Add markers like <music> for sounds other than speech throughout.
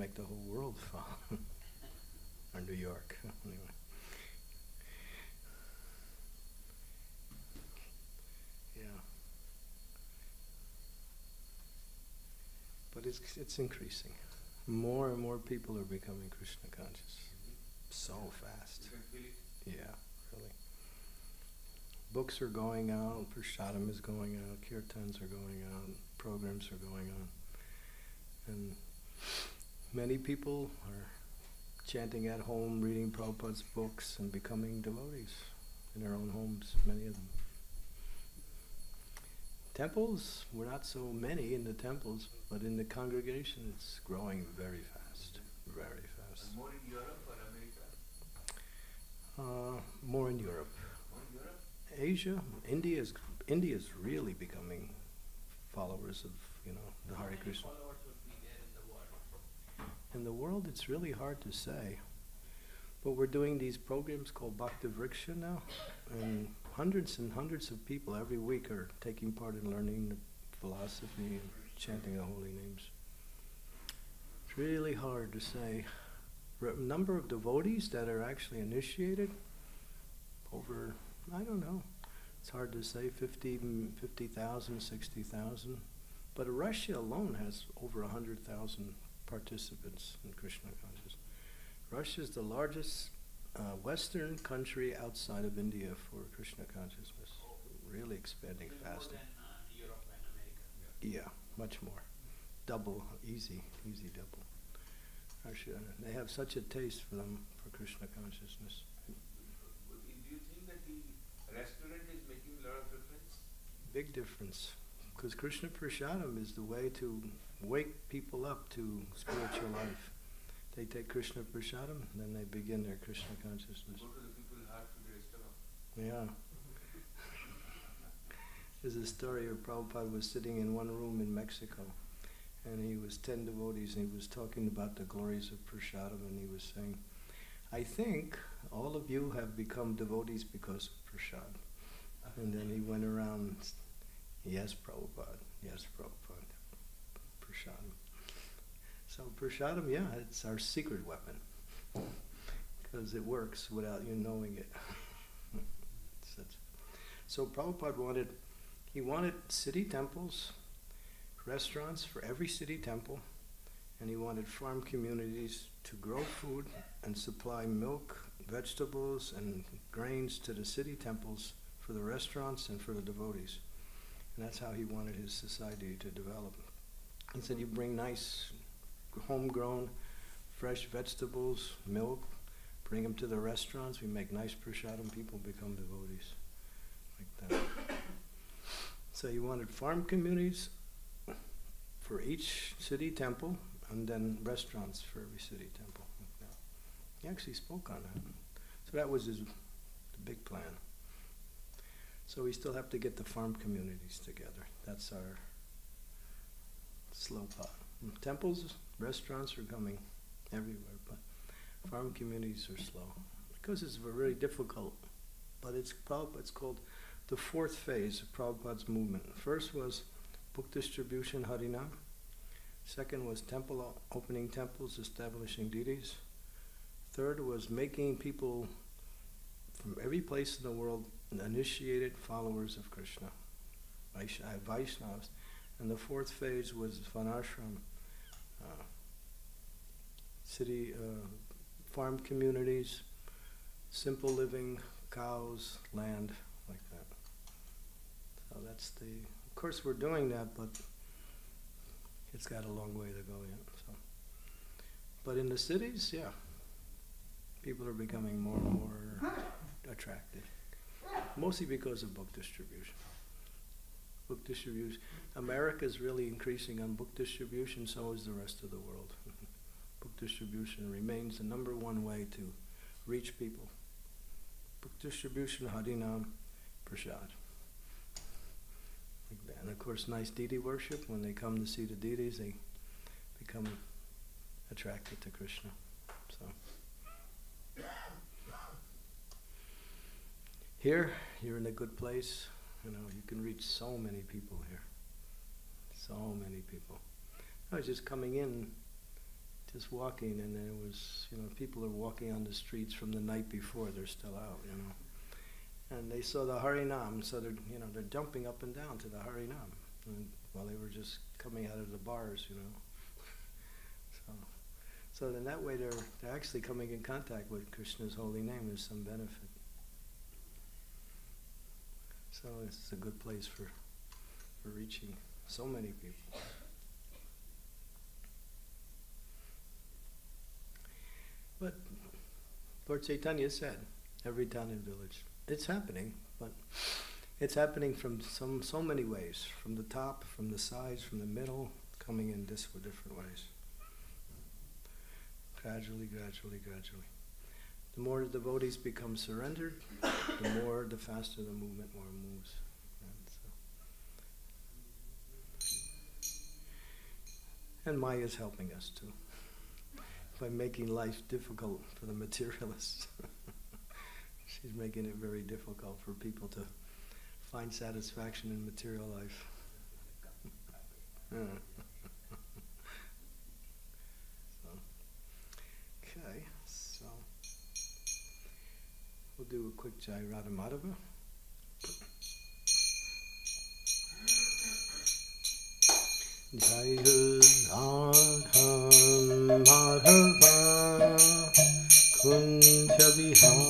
make the whole world <laughs> fall. or New York, <laughs> anyway. Yeah. But it's, it's increasing. More and more people are becoming Krishna conscious. So fast. Yeah, really. Books are going out, Prashadam is going out, kirtans are going out, programs are going on. And many people are chanting at home, reading Prabhupada's books, and becoming devotees in their own homes, many of them. Temples, we're not so many in the temples, but in the congregation it's growing very fast, very fast. And more in Europe or America? Uh, more in Europe. More in Europe? Asia, India is India is really becoming followers of you know the Hare Krishna. followers would be there in the world? In the world, it's really hard to say. But we're doing these programs called Bhakti Vriksha now, and hundreds and hundreds of people every week are taking part in learning the philosophy and chanting the holy names. It's really hard to say. R- number of devotees that are actually initiated, over, I don't know, it's hard to say, 50, mm, 50,000, 60,000. But Russia alone has over 100,000 participants in Krishna consciousness. Russia is the largest uh, Western country outside of India for Krishna consciousness. Really expanding fast. than uh, Europe and America. Yeah, much more. Double, easy, easy double. Russia, they have such a taste for them for Krishna consciousness. Do you think that the restaurant is making a lot of difference? Big difference. Because Krishna Prashadam is the way to wake people up to spiritual life. They take Krishna Prashadam, then they begin their Krishna consciousness. Go to the to the restaurant. Yeah. There's a story where Prabhupada was sitting in one room in Mexico and he was 10 devotees and he was talking about the glories of Prashadam and he was saying, I think all of you have become devotees because of Prashad. And then he went around, yes, Prabhupada, yes, Prabhupada. So Prashadam, yeah, it's our secret weapon because it works without you knowing it. <laughs> So Prabhupada wanted, he wanted city temples, restaurants for every city temple, and he wanted farm communities to grow food and supply milk, vegetables, and grains to the city temples for the restaurants and for the devotees. And that's how he wanted his society to develop. He said, You bring nice, homegrown, fresh vegetables, milk, bring them to the restaurants, we make nice prasadam, people become devotees. Like that. So he wanted farm communities for each city temple, and then restaurants for every city temple. Like that. He actually spoke on that. So that was his big plan. So we still have to get the farm communities together. That's our slow pot. Temples, restaurants are coming everywhere, but farm communities are slow because it's very difficult. But it's it's called the fourth phase of Prabhupada's movement. First was book distribution, Harinam. Second was temple opening temples, establishing deities. Third was making people from every place in the world initiated followers of Krishna, Vaish- Vaishnavas. And the fourth phase was Varnashram, city, uh, farm communities, simple living, cows, land, like that. So that's the, of course, we're doing that, but it's got a long way to go yet. So, but in the cities, yeah, people are becoming more and more attracted, mostly because of book distribution. Book distribution, America is really increasing on book distribution. So is the rest of the world. Distribution remains the number one way to reach people. Book distribution, Harinam, Prashad. Like that. And of course, nice deity worship. When they come to see the deities, they become attracted to Krishna. So here, you're in a good place. You know, you can reach so many people here. So many people. I was just coming in just walking, and it was, you know, people are walking on the streets from the night before. They're still out, you know. And they saw the Harinam, so they're, you know, they're jumping up and down to the Harinam, and while they were just coming out of the bars, you know. <laughs> so, so then that way, they're they're actually coming in contact with Krishna's holy name. There's some benefit. So it's a good place for for reaching so many people. But Lord Chaitanya said, every town and village. It's happening, but it's happening from some so many ways. From the top, from the sides, from the middle, coming in this different ways. Gradually, gradually, gradually. The more the devotees become surrendered, the more, the faster the movement more moves. And, Maya is helping us too by making life difficult for the materialists. <laughs> She's making it very difficult for people to find satisfaction in material life. <laughs> so, okay, so we'll do a quick Jai Radha Madhava. धिहा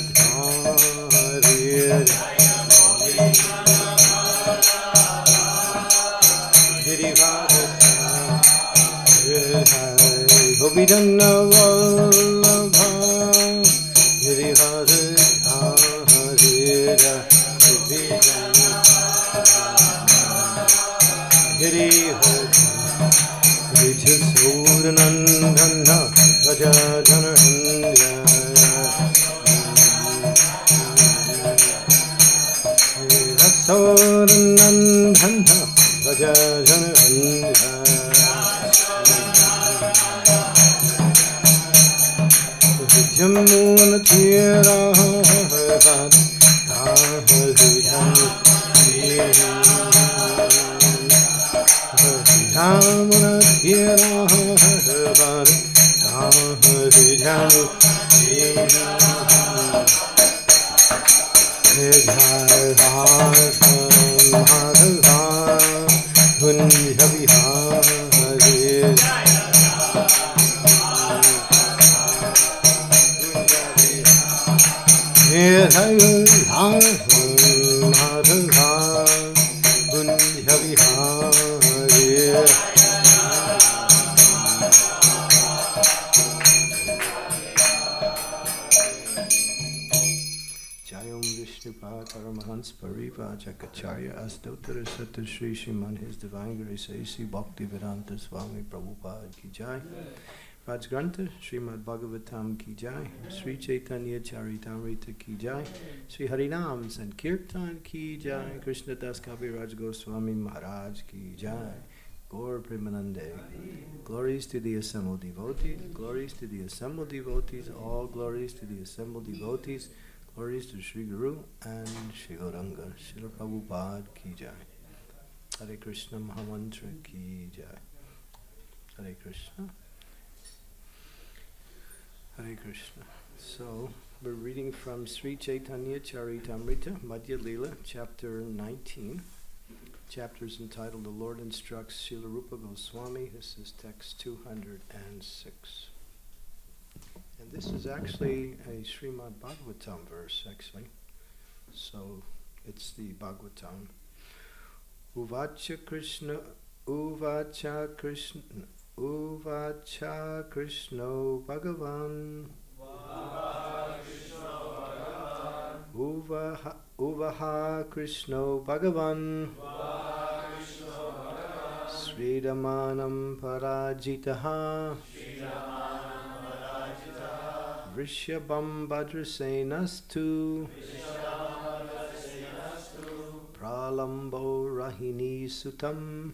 Gopidannavallabha Astottara Sata Sri Sriman His Divine Grace A.C. Bhakti Vedanta Swami Prabhupada Ki Jai. Raj Grantha Srimad Bhagavatam Ki Jai. Sri Chaitanya Charitamrita Ki Jai. Sri Harinam Sankirtan Ki Jai. Krishna Das Kaviraj Goswami Maharaj Ki Jai. Gaur Premanande. Glories to the assembled devotees, glories to the assembled devotees, all glories to the assembled devotees, glories to Sri Guru and Sri Gauranga, Srila Prabhupada Ki Jai. Hare Krishna Mahamantra Ki Jai. Hare Krishna. Hare Krishna. So, we're reading from Sri Chaitanya Charitamrita, Madhya Lila, chapter 19. Chapter is entitled The Lord Instructs Srila Rupa Goswami. This is text 206. And this is actually a Srimad Bhagavatam verse, actually. So it's the Bhagavatam. Krishno Bhagavan. Sridamanam Parajitaha. Vrishabam Bhadrasenastu. Pralambo Rahini Sutam.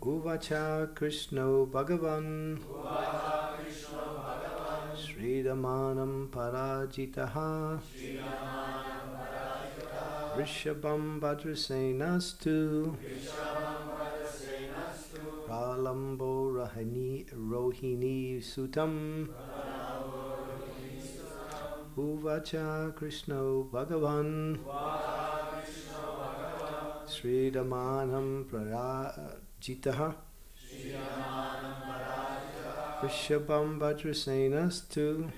Uvaha Krishno Bhagavan. Sridamanam Parajitaha. Vrishabam Bhadrasenastu. Pralambo Rahini Rohini Sutam. Uvaha Krishno Bhagavan. Sridamanam Parajitaha. Vrishabam Bhadrasenastu.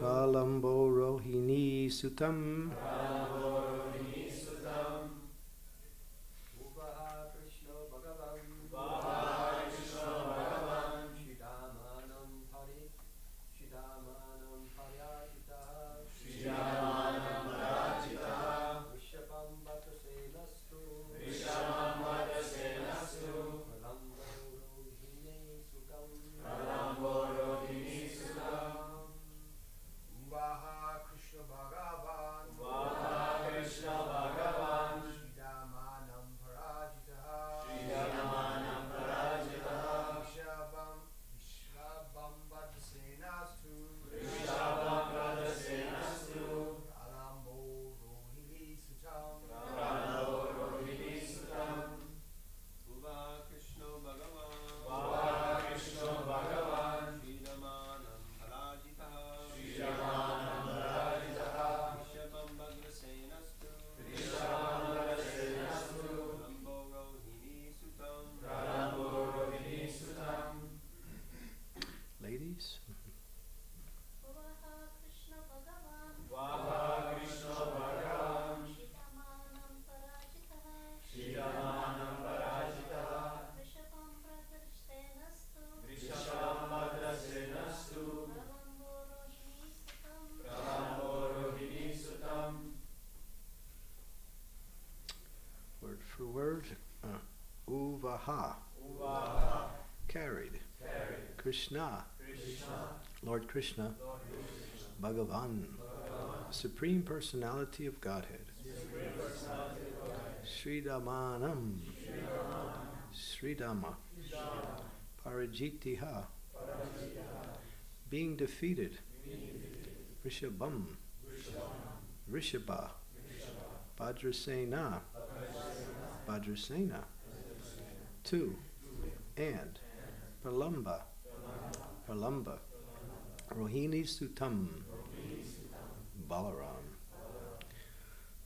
Pralambo Rohini Sutam. Uvaha carried. Carried Krishna, Krishna Lord Krishna, Lord Krishna Bhagavan, Supreme Personality of Godhead. Sri Damanam. Sri Sridama, Parajitiha, being defeated. Rishabham. Rishabha, Bhadrasena, Bhadrasena, two, and Pralamba. Pralamba. Rohini Sutam. Balaram.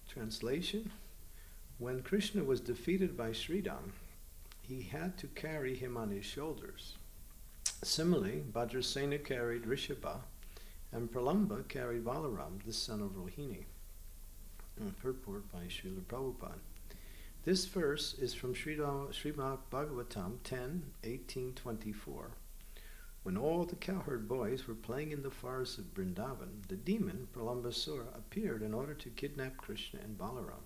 Translation When Krishna was defeated by Sridama, he had to carry him on his shoulders. Similarly, Bhadrasena carried Rishabha, and Pralamba carried Balaram, the son of Rohini. Purport by Srila Prabhupada. This verse is from Srimad Bhagavatam 10, 18, 24. When all the cowherd boys were playing in the forest of Vrindavan, the demon Pralambasura appeared in order to kidnap Krishna and Balaram.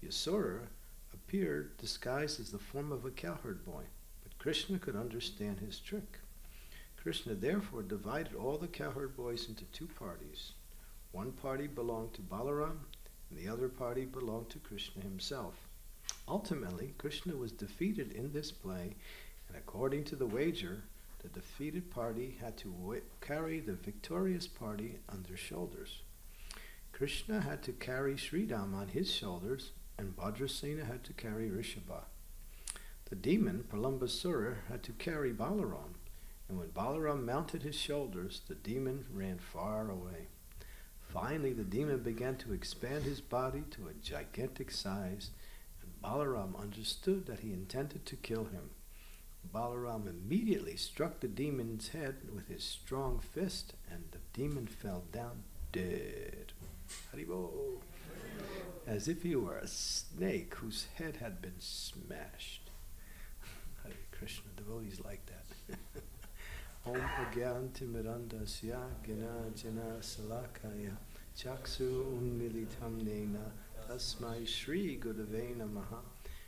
The Asura appeared disguised as the form of a cowherd boy, but Krishna could understand his trick. Krishna therefore divided all the cowherd boys into two parties. One party belonged to Balaram, and the other party belonged to Krishna himself. Ultimately, Krishna was defeated in this play, and according to the wager, the defeated party had to carry the victorious party on their shoulders. Krishna had to carry Sridama on his shoulders, and Bhadrasena had to carry Rishabha. The demon, Pralambasura, had to carry Balaram, and when Balaram mounted his shoulders, the demon ran far away. Finally, the demon began to expand his body to a gigantic size, Balaram understood that he intended to kill him. Balaram immediately struck the demon's head with his strong fist, and the demon fell down dead. Haribol! As if he were a snake whose head had been smashed. Hare Krishna, devotees like that. <laughs> Om Agyanti Mirandasya Gina Jana Salakaya Chaksu Unmilitam Nena Tasmai Shri Gurave Namaha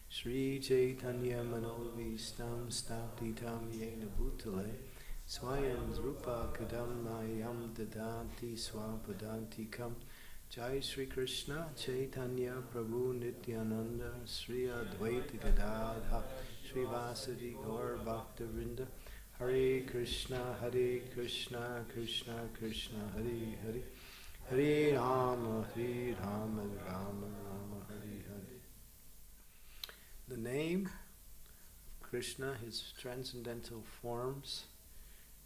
Shri Chaitanya Manovistam Staptitam Yena Bhutale Swayam Rupa Kadam Mayam Dadanti Swapadantikam Jai Shri Krishna Chaitanya Prabhu Nityananda Sri Advaita Gadadha Sri Vasadi Gaur Bhakta Vrinda Hare Krishna Hare Krishna Krishna Krishna Hare Hare Hare Rama Hare Rama Rama Rama Hare Hare The name Krishna, his transcendental forms,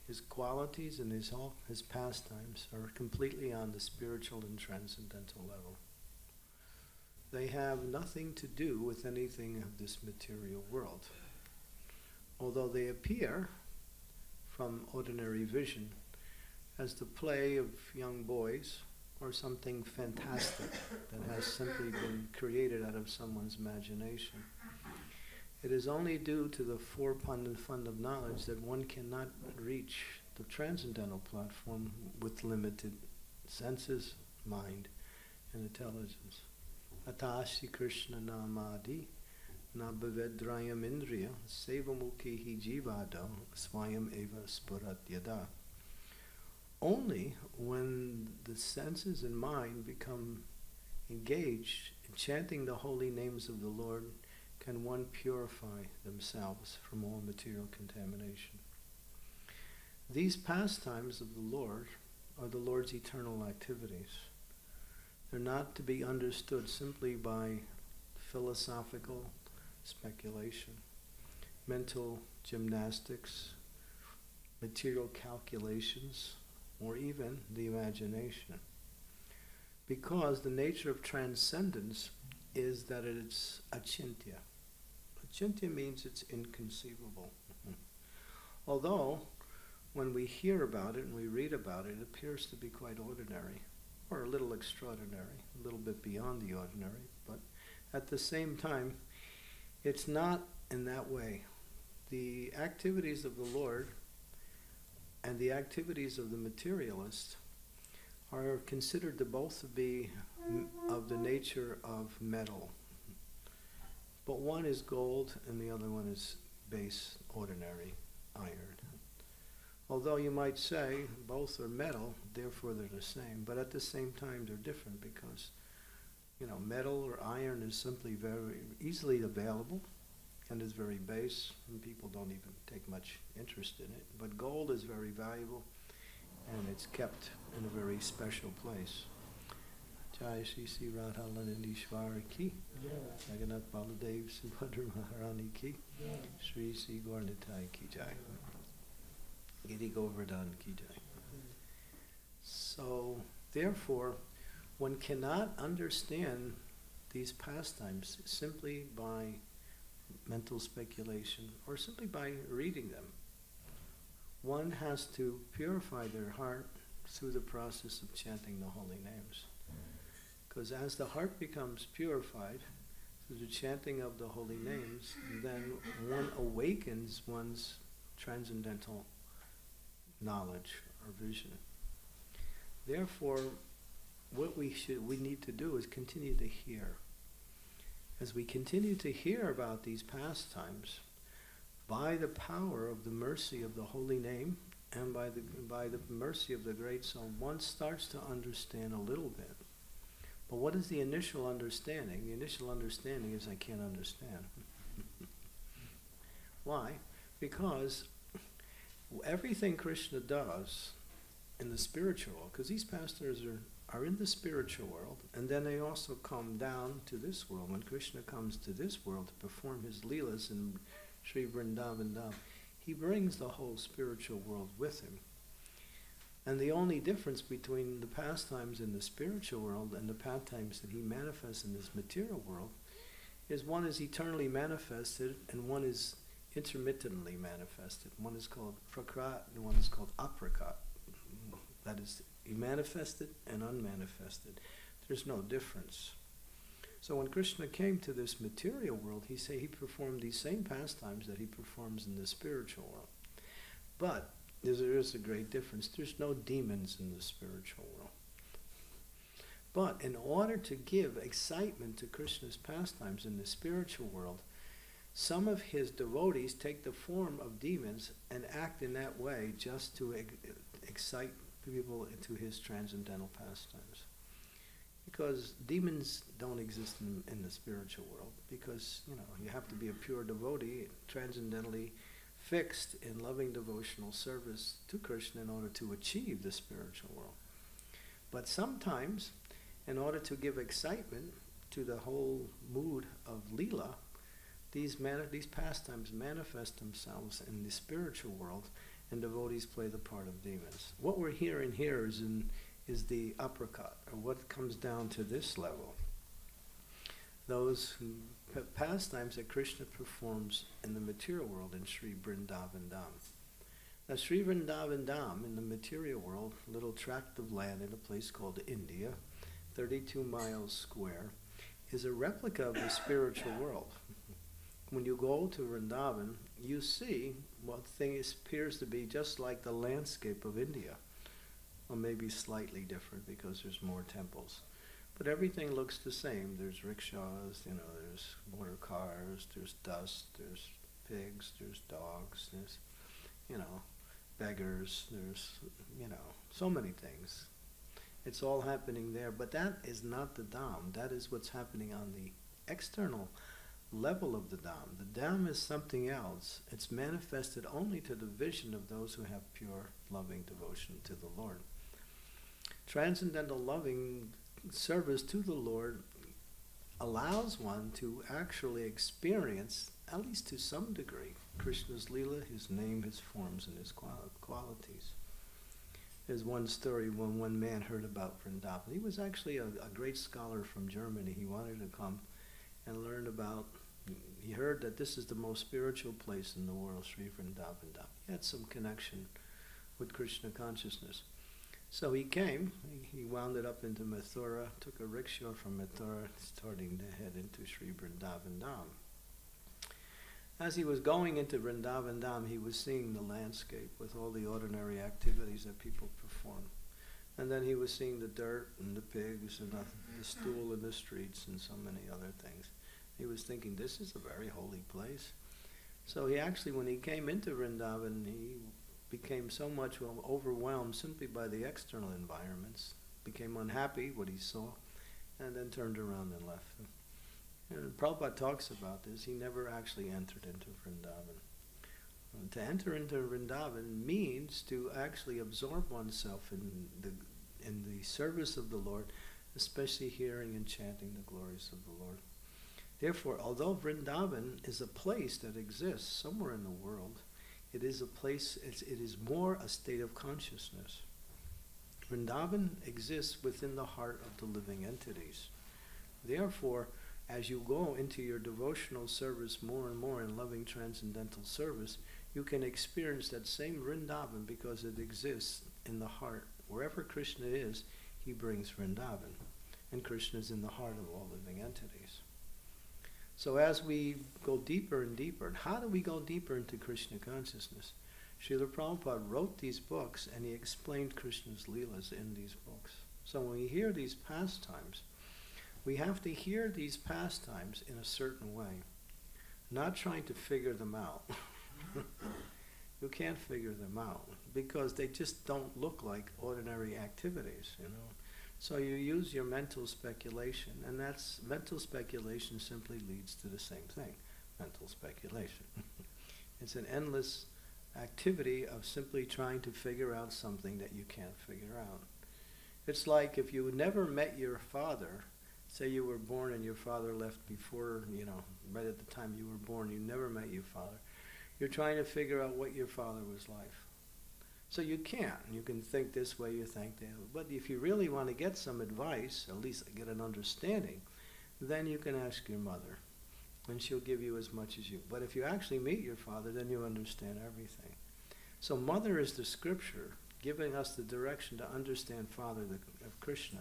his qualities and his all his pastimes are completely on the spiritual and transcendental level. They have nothing to do with anything of this material world. Although they appear from ordinary vision as the play of young boys or something fantastic that has simply been created out of someone's imagination. It is only due to the four fund of knowledge that one cannot reach the transcendental platform with limited senses, mind, and intelligence. Atashi Krishna Namadi Nabavedrayam Indriya Sevamukhi Jivado Swayam Eva Spurat Yada. Only when the senses and mind become engaged in chanting the holy names of the Lord can one purify themselves from all material contamination. These pastimes of the Lord are the Lord's eternal activities. They're not to be understood simply by philosophical speculation, mental gymnastics, material calculations, or even the imagination. Because the nature of transcendence is that it's achintya. Achintya means it's inconceivable. Although, when we hear about it and we read about it, it appears to be quite ordinary, or a little extraordinary, a little bit beyond the ordinary, but at the same time, it's not in that way. The activities of the Lord and the activities of the materialist are considered to both be of the nature of metal. But one is gold and the other one is base, ordinary iron. Although you might say both are metal, therefore they're the same, but at the same time they're different because you know, metal or iron is simply very easily available and is very base, and people don't even take much interest in it. But gold is very valuable, and it's kept in a very special place. Jai Shri Sri Radha Londonishvara ki, Jagannath Baladev Subhadra Maharani ki, Shri Sri Gaurnitai ki jai. Giri Govardhan ki jai. So, therefore, one cannot understand these pastimes simply by mental speculation or simply by reading them. One has to purify their heart through the process of chanting the holy names. Because as the heart becomes purified through the chanting of the holy names, then one awakens one's transcendental knowledge or vision. Therefore, what we should we need to do is continue to hear. As we continue to hear about these pastimes, by the power of the mercy of the holy name and by the by the mercy of the great soul, one starts to understand a little bit. But what is the initial understanding? The initial understanding is I can't understand. <laughs> Why? Because everything Krishna does in the spiritual, because these pastors are, are in the spiritual world, and then they also come down to this world. When Krishna comes to this world to perform his leelas in Sri Vrindavan Dham, he brings the whole spiritual world with him. And the only difference between the pastimes in the spiritual world and the pastimes that he manifests in this material world is one is eternally manifested and one is intermittently manifested. One is called prakrat and one is called aprakat. That is He manifested and unmanifested. There's no difference. So when Krishna came to this material world, he say he performed these same pastimes that he performs in the spiritual world. But there is a great difference. There's no demons in the spiritual world. But in order to give excitement to Krishna's pastimes in the spiritual world, some of his devotees take the form of demons and act in that way just to ex- excite people into his transcendental pastimes. Because demons don't exist in, in the spiritual world, because you know you have to be a pure devotee, transcendentally fixed in loving devotional service to Krishna in order to achieve the spiritual world. But sometimes, in order to give excitement to the whole mood of Leela, these, these pastimes manifest themselves in the spiritual world, and devotees play the part of demons. What we're hearing here is, in, is the uppercut, or what comes down to this level. Those who, pastimes that Krishna performs in the material world in Sri Vrindavan Dham. Now, Sri Vrindavan Dham in the material world, little tract of land in a place called India, 32 miles square, is a replica of the spiritual world. When you go to Vrindavan, you see what thing appears to be just like the landscape of India, or maybe slightly different because there's more temples. But everything looks the same. There's rickshaws, you know, there's motor cars, there's dust, there's pigs, there's dogs, there's, you know, beggars, there's, you know, so many things. It's all happening there, but that is not the Dham. That is what's happening on the external level of the Dham. The Dham is something else. It's manifested only to the vision of those who have pure, loving devotion to the Lord. Transcendental loving service to the Lord allows one to actually experience, at least to some degree, Krishna's Leela, his name, his forms, and his qual- qualities. There's one story when one man heard about Vrindavan. He was actually a, a great scholar from Germany. He wanted to come and learn about, he heard that this is the most spiritual place in the world, Sri Vrindavan He had some connection with Krishna consciousness. So he came, he, wound up into Mathura, took a rickshaw from Mathura, starting to head into Sri Vrindavan Dham. As he was going into Vrindavan Dham, he was seeing the landscape with all the ordinary activities that people perform. And then he was seeing the dirt and the pigs and the, the stool in the streets and so many other things. He was thinking, this is a very holy place. So he actually, when he came into Vrindavan, he became so much overwhelmed simply by the external environments, became unhappy what he saw, and then turned around and left. And Prabhupada talks about this. He never actually entered into Vrindavan. And to enter into Vrindavan means to actually absorb oneself in the in the service of the Lord, especially hearing and chanting the glories of the Lord. Therefore, although Vrindavan is a place that exists somewhere in the world, it is a place, it is more a state of consciousness. Vrindavan exists within the heart of the living entities. Therefore, as you go into your devotional service more and more in loving transcendental service, you can experience that same Vrindavan because it exists in the heart. Wherever Krishna is, he brings Vrindavan. And Krishna is in the heart of all living entities. So as we go deeper and deeper, and how do we go deeper into Krishna consciousness? Srila Prabhupada wrote these books and he explained Krishna's Leelas in these books. So when we hear these pastimes, we have to hear these pastimes in a certain way, not trying to figure them out. <laughs> you can't figure them out because they just don't look like ordinary activities, you know. So you use your mental speculation, and that's mental speculation simply leads to the same thing, mental speculation. <laughs> it's an endless activity of simply trying to figure out something that you can't figure out. It's like if you never met your father, say you were born and your father left before, you know, right at the time you were born, you never met your father. You're trying to figure out what your father was like. So you can't. You can think this way, you think that. But if you really want to get some advice, at least get an understanding, then you can ask your mother. And she'll give you as much as you. But if you actually meet your father, then you understand everything. So mother is the scripture giving us the direction to understand Father of Krishna.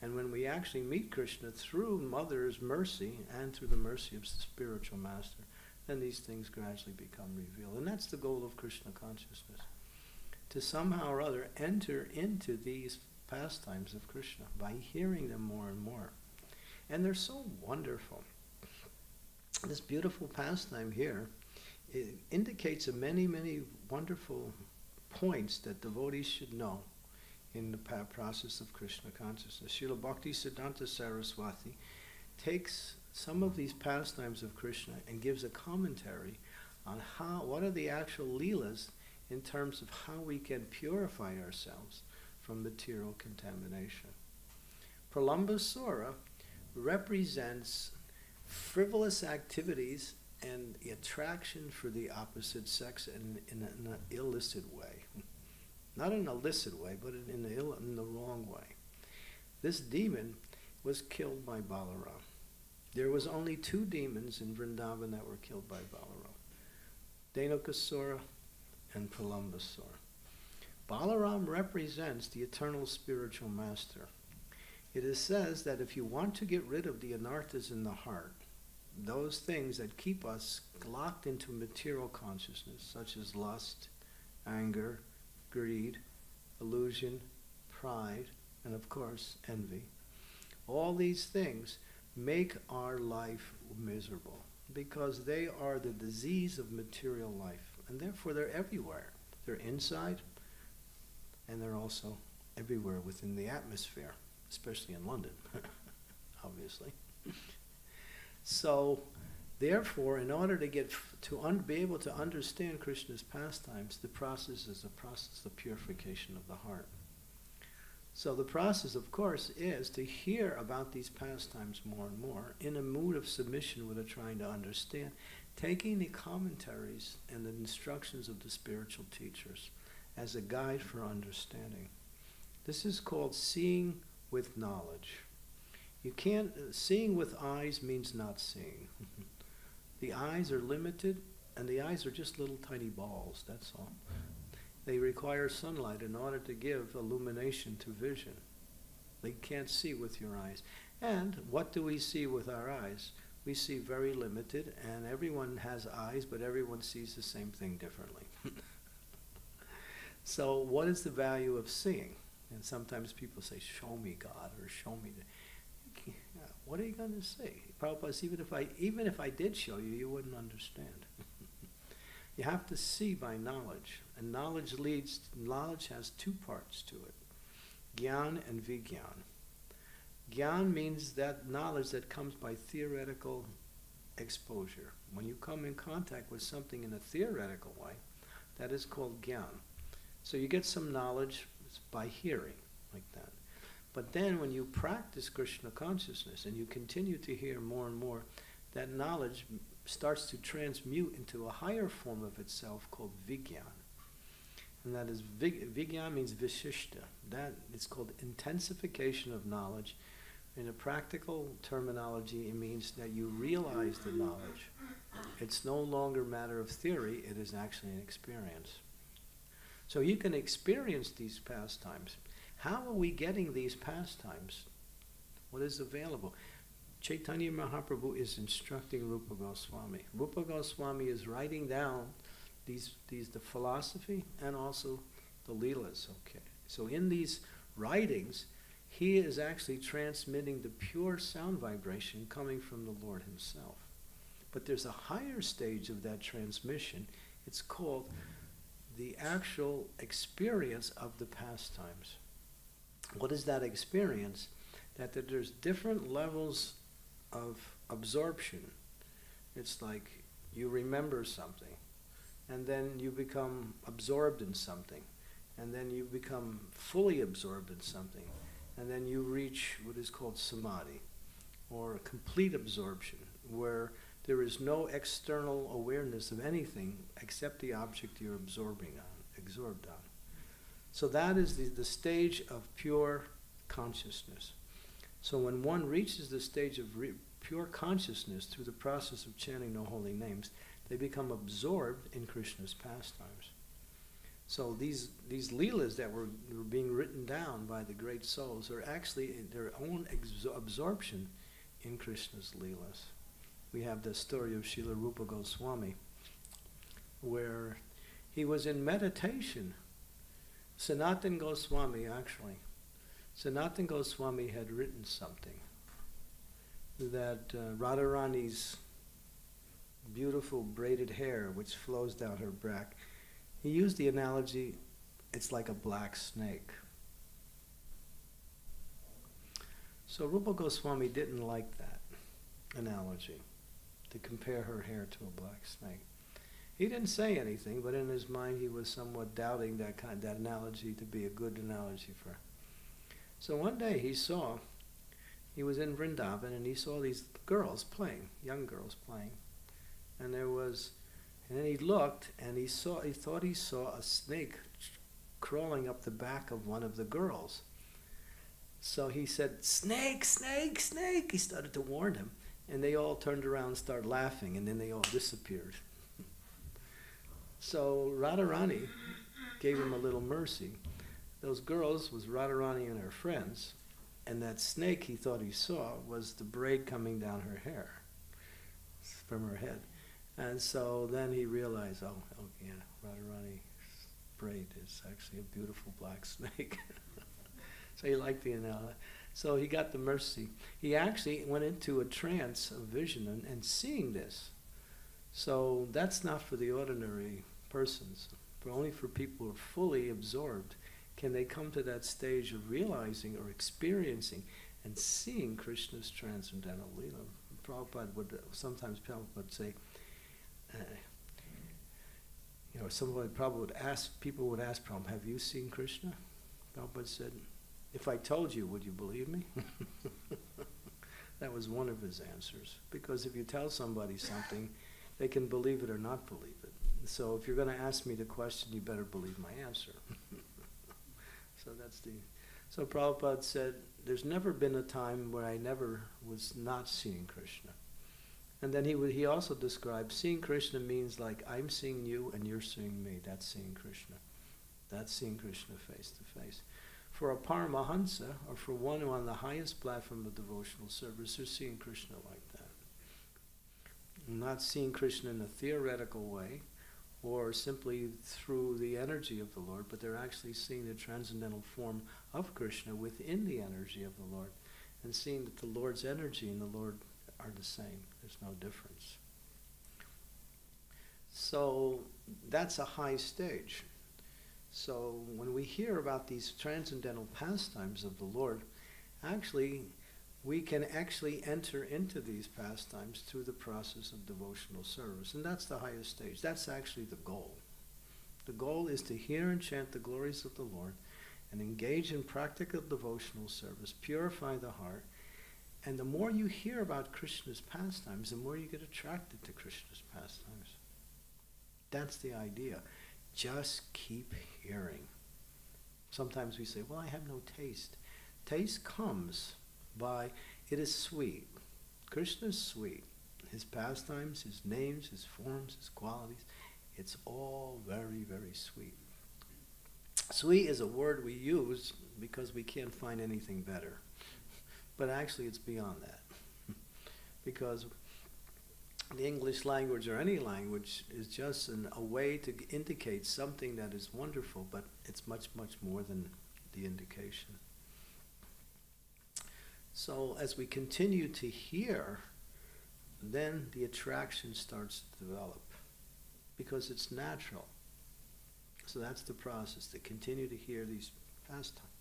And when we actually meet Krishna through mother's mercy and through the mercy of the spiritual master, then these things gradually become revealed. And that's the goal of Krishna consciousness to somehow or other enter into these pastimes of Krishna by hearing them more and more. And they're so wonderful. This beautiful pastime here indicates many, many wonderful points that devotees should know in the process of Krishna consciousness. Srila Bhakti Siddhanta Saraswati takes some of these pastimes of Krishna and gives a commentary on how what are the actual leelas in terms of how we can purify ourselves from material contamination. Pralambasura represents frivolous activities and the attraction for the opposite sex in, in, in an illicit way. Not in an illicit way, but in, the, Ill, in the wrong way. This demon was killed by Balaram. There was only two demons in Vrindavan that were killed by Balaram. Dhenukasura and Pralambasura. Balaram represents the eternal spiritual master. It is says that if you want to get rid of the anarthas in the heart, those things that keep us locked into material consciousness, such as lust, anger, greed, illusion, pride, and of course, envy, all these things make our life miserable because they are the disease of material life and therefore they're everywhere. They're inside, and they're also everywhere within the atmosphere, especially in London, <laughs> obviously. so, therefore, in order to get to be able to understand Krishna's pastimes, the process is a process of purification of the heart. So the process, of course, is to hear about these pastimes more and more in a mood of submission with a trying to understand taking the commentaries and the instructions of the spiritual teachers as a guide for understanding. This is called seeing with knowledge. You can't, seeing with eyes means not seeing. <laughs> the eyes are limited, and the eyes are just little tiny balls, that's all. They require sunlight in order to give illumination to vision. They can't see with your eyes. And what do we see with our eyes? We see very limited, and everyone has eyes, but everyone sees the same thing differently. <laughs> so, what is the value of seeing? And sometimes people say, "Show me God," or "Show me." The... <laughs> What are you going to see? Prabhupada, even if I even if I did show you, you wouldn't understand. <laughs> you have to see by knowledge, and knowledge leads. Knowledge has two parts to it: gyan and vigyan. Gyan means that knowledge that comes by theoretical exposure. When you come in contact with something in a theoretical way, that is called gyan. So you get some knowledge by hearing, like that. But then when you practice Krishna consciousness and you continue to hear more and more, that knowledge starts to transmute into a higher form of itself called vigyan. and that is vig- vigyan means vishishta. That it's called intensification of knowledge. In a practical terminology, it means that you realize the knowledge. It's no longer a matter of theory; it is actually an experience. So you can experience these pastimes. How are we getting these pastimes? What is available? Chaitanya Mahaprabhu is instructing Rupa Goswami. Rupa Goswami is writing down these, these the philosophy and also the leelas. Okay, so in these writings, he is actually transmitting the pure sound vibration coming from the Lord Himself. But there's a higher stage of that transmission. It's called the actual experience of the pastimes. What is that experience? That, that there's different levels of absorption. It's like you remember something, and then you become absorbed in something, and then you become fully absorbed in something, and then you reach what is called samadhi, or complete absorption, where there is no external awareness of anything except the object you're absorbing on, absorbed on. So that is the, the stage of pure consciousness. So when one reaches the stage of re- pure consciousness through the process of chanting no holy names, they become absorbed in Krishna's pastimes. So these these leelas that were, were being written down by the great souls are actually their own absorption in Krishna's leelas. We have the story of Srila Rupa Goswami, where he was in meditation. Sanatan Goswami, actually, Sanatan Goswami had written something that uh, Radharani's beautiful braided hair, which flows down her back, he used the analogy it's like a black snake. So Rupa Goswami didn't like that analogy to compare her hair to a black snake. He didn't say anything, but in his mind he was somewhat doubting that kind that analogy to be a good analogy for. her. So one day he saw, he was in Vrindavan and he saw these girls playing, young girls playing, and there was, and then he looked and he saw, he thought he saw a snake crawling up the back of one of the girls. So he said, "Snake, snake, snake!" He started to warn him, and they all turned around and started laughing, and then they all disappeared. So Radharani gave him a little mercy. Those girls was Radharani and her friends, and that snake he thought he saw was the braid coming down her hair from her head. And so then he realized, oh, oh yeah, Radharani's braid is actually a beautiful black <laughs> snake. so he liked the analogy. So he got the mercy. He actually went into a trance of vision and, and seeing this. So that's not for the ordinary persons, but only for people who are fully absorbed can they come to that stage of realizing or experiencing and seeing Krishna's transcendental Leela. Prabhupada would sometimes Prabhupada would say, <laughs> you know, someone probably would ask, people would ask Prabhupada, have you seen Krishna? Prabhupada said, if I told you, would you believe me? <laughs> that was one of his answers. Because if you tell somebody something, they can believe it or not believe it. So if you're going to ask me the question, you better believe my answer. <laughs> so that's the. So Prabhupada said, "There's never been a time where I never was not seeing Krishna." And then he would, he also described seeing Krishna means like I'm seeing you and you're seeing me. That's seeing Krishna. That's seeing Krishna face to face. For a Paramahansa, or for one who on the highest platform of devotional service, is seeing Krishna like that. Not seeing Krishna in a theoretical way, or simply through the energy of the Lord, but they're actually seeing the transcendental form of Krishna within the energy of the Lord, and seeing that the Lord's energy and the Lord are the same. There's no difference. So that's a high stage. So when we hear about these transcendental pastimes of the Lord, actually we can actually enter into these pastimes through the process of devotional service. And that's the highest stage. That's actually the goal. The goal is to hear and chant the glories of the Lord and engage in practical devotional service, purify the heart. And the more you hear about Krishna's pastimes, the more you get attracted to Krishna's pastimes. That's the idea. Just keep hearing. Sometimes we say, Well, I have no taste. Taste comes by it is sweet. Krishna is sweet. His pastimes, his names, his forms, his qualities, it's all very, very sweet. Sweet is a word we use because we can't find anything better. But actually, it's beyond that. <laughs> because the English language or any language is just an, a way to indicate something that is wonderful, but it's much, much more than the indication. So as we continue to hear, then the attraction starts to develop because it's natural. So that's the process to continue to hear these pastimes.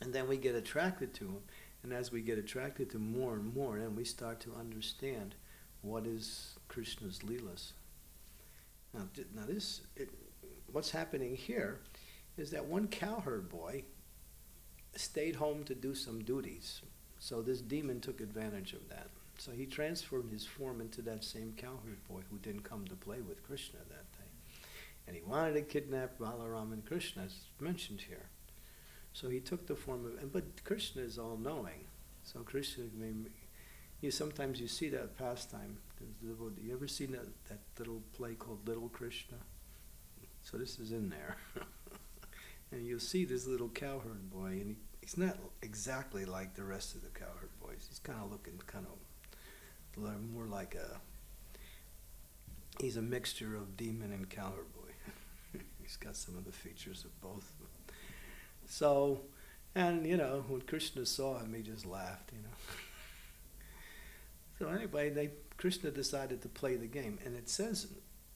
And then we get attracted to them. And as we get attracted to more and more, then we start to understand what is Krishna's Leelas. Now, now this, it, what's happening here is that one cowherd boy stayed home to do some duties. So this demon took advantage of that. So he transformed his form into that same cowherd boy who didn't come to play with Krishna that day. And he wanted to kidnap Balaram and Krishna, as mentioned here. So he took the form of, and but Krishna is all knowing. So Krishna, I mean, you sometimes you see that pastime. You ever seen that, that little play called Little Krishna? So this is in there, <laughs> and you'll see this little cowherd boy, and he, he's not exactly like the rest of the cowherd boys. He's kind of looking kind of more like a. He's a mixture of demon and cowherd boy. <laughs> he's got some of the features of both. So, and you know, when Krishna saw him, he just laughed, you know. so anyway, they Krishna decided to play the game, and it says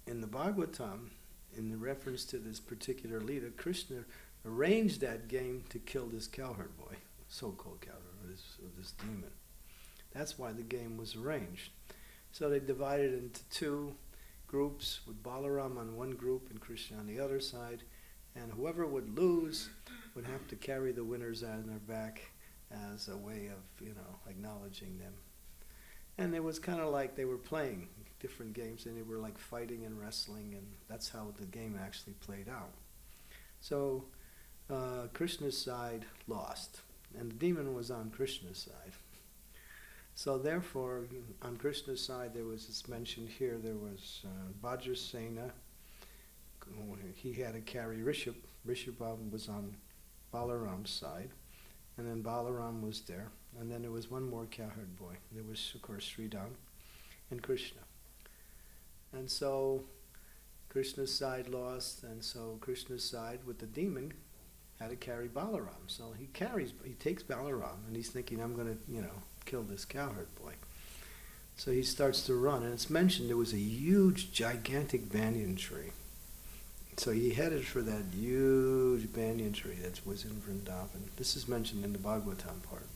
in the Bhagavatam, in the reference to this particular leader, Krishna arranged that game to kill this cowherd boy, so-called cowherd, or this, or this demon. That's why the game was arranged. So they divided into two groups, with Balaram on one group and Krishna on the other side, and whoever would lose would have to carry the winners on their back as a way of, you know, acknowledging them. And it was kind of like they were playing different games, and they were like fighting and wrestling, and that's how the game actually played out. So uh, Krishna's side lost, and the demon was on Krishna's side. So therefore, on Krishna's side, there was this mentioned here. There was uh, Vajrasena. He had to carry Rishabh. Rishabh was on Balaram's side, and then Balaram was there, and then there was one more cowherd boy. There was, of course, Sridama and Krishna. And so Krishna's side lost, and so Krishna's side with the demon had to carry Balaram. So he carries, he takes Balaram, and he's thinking, I'm going to, you know, kill this cowherd boy. So he starts to run, and it's mentioned there was a huge, gigantic banyan tree. So he headed for that huge banyan tree that was in Vrindavan. This is mentioned in the Bhagavatam part.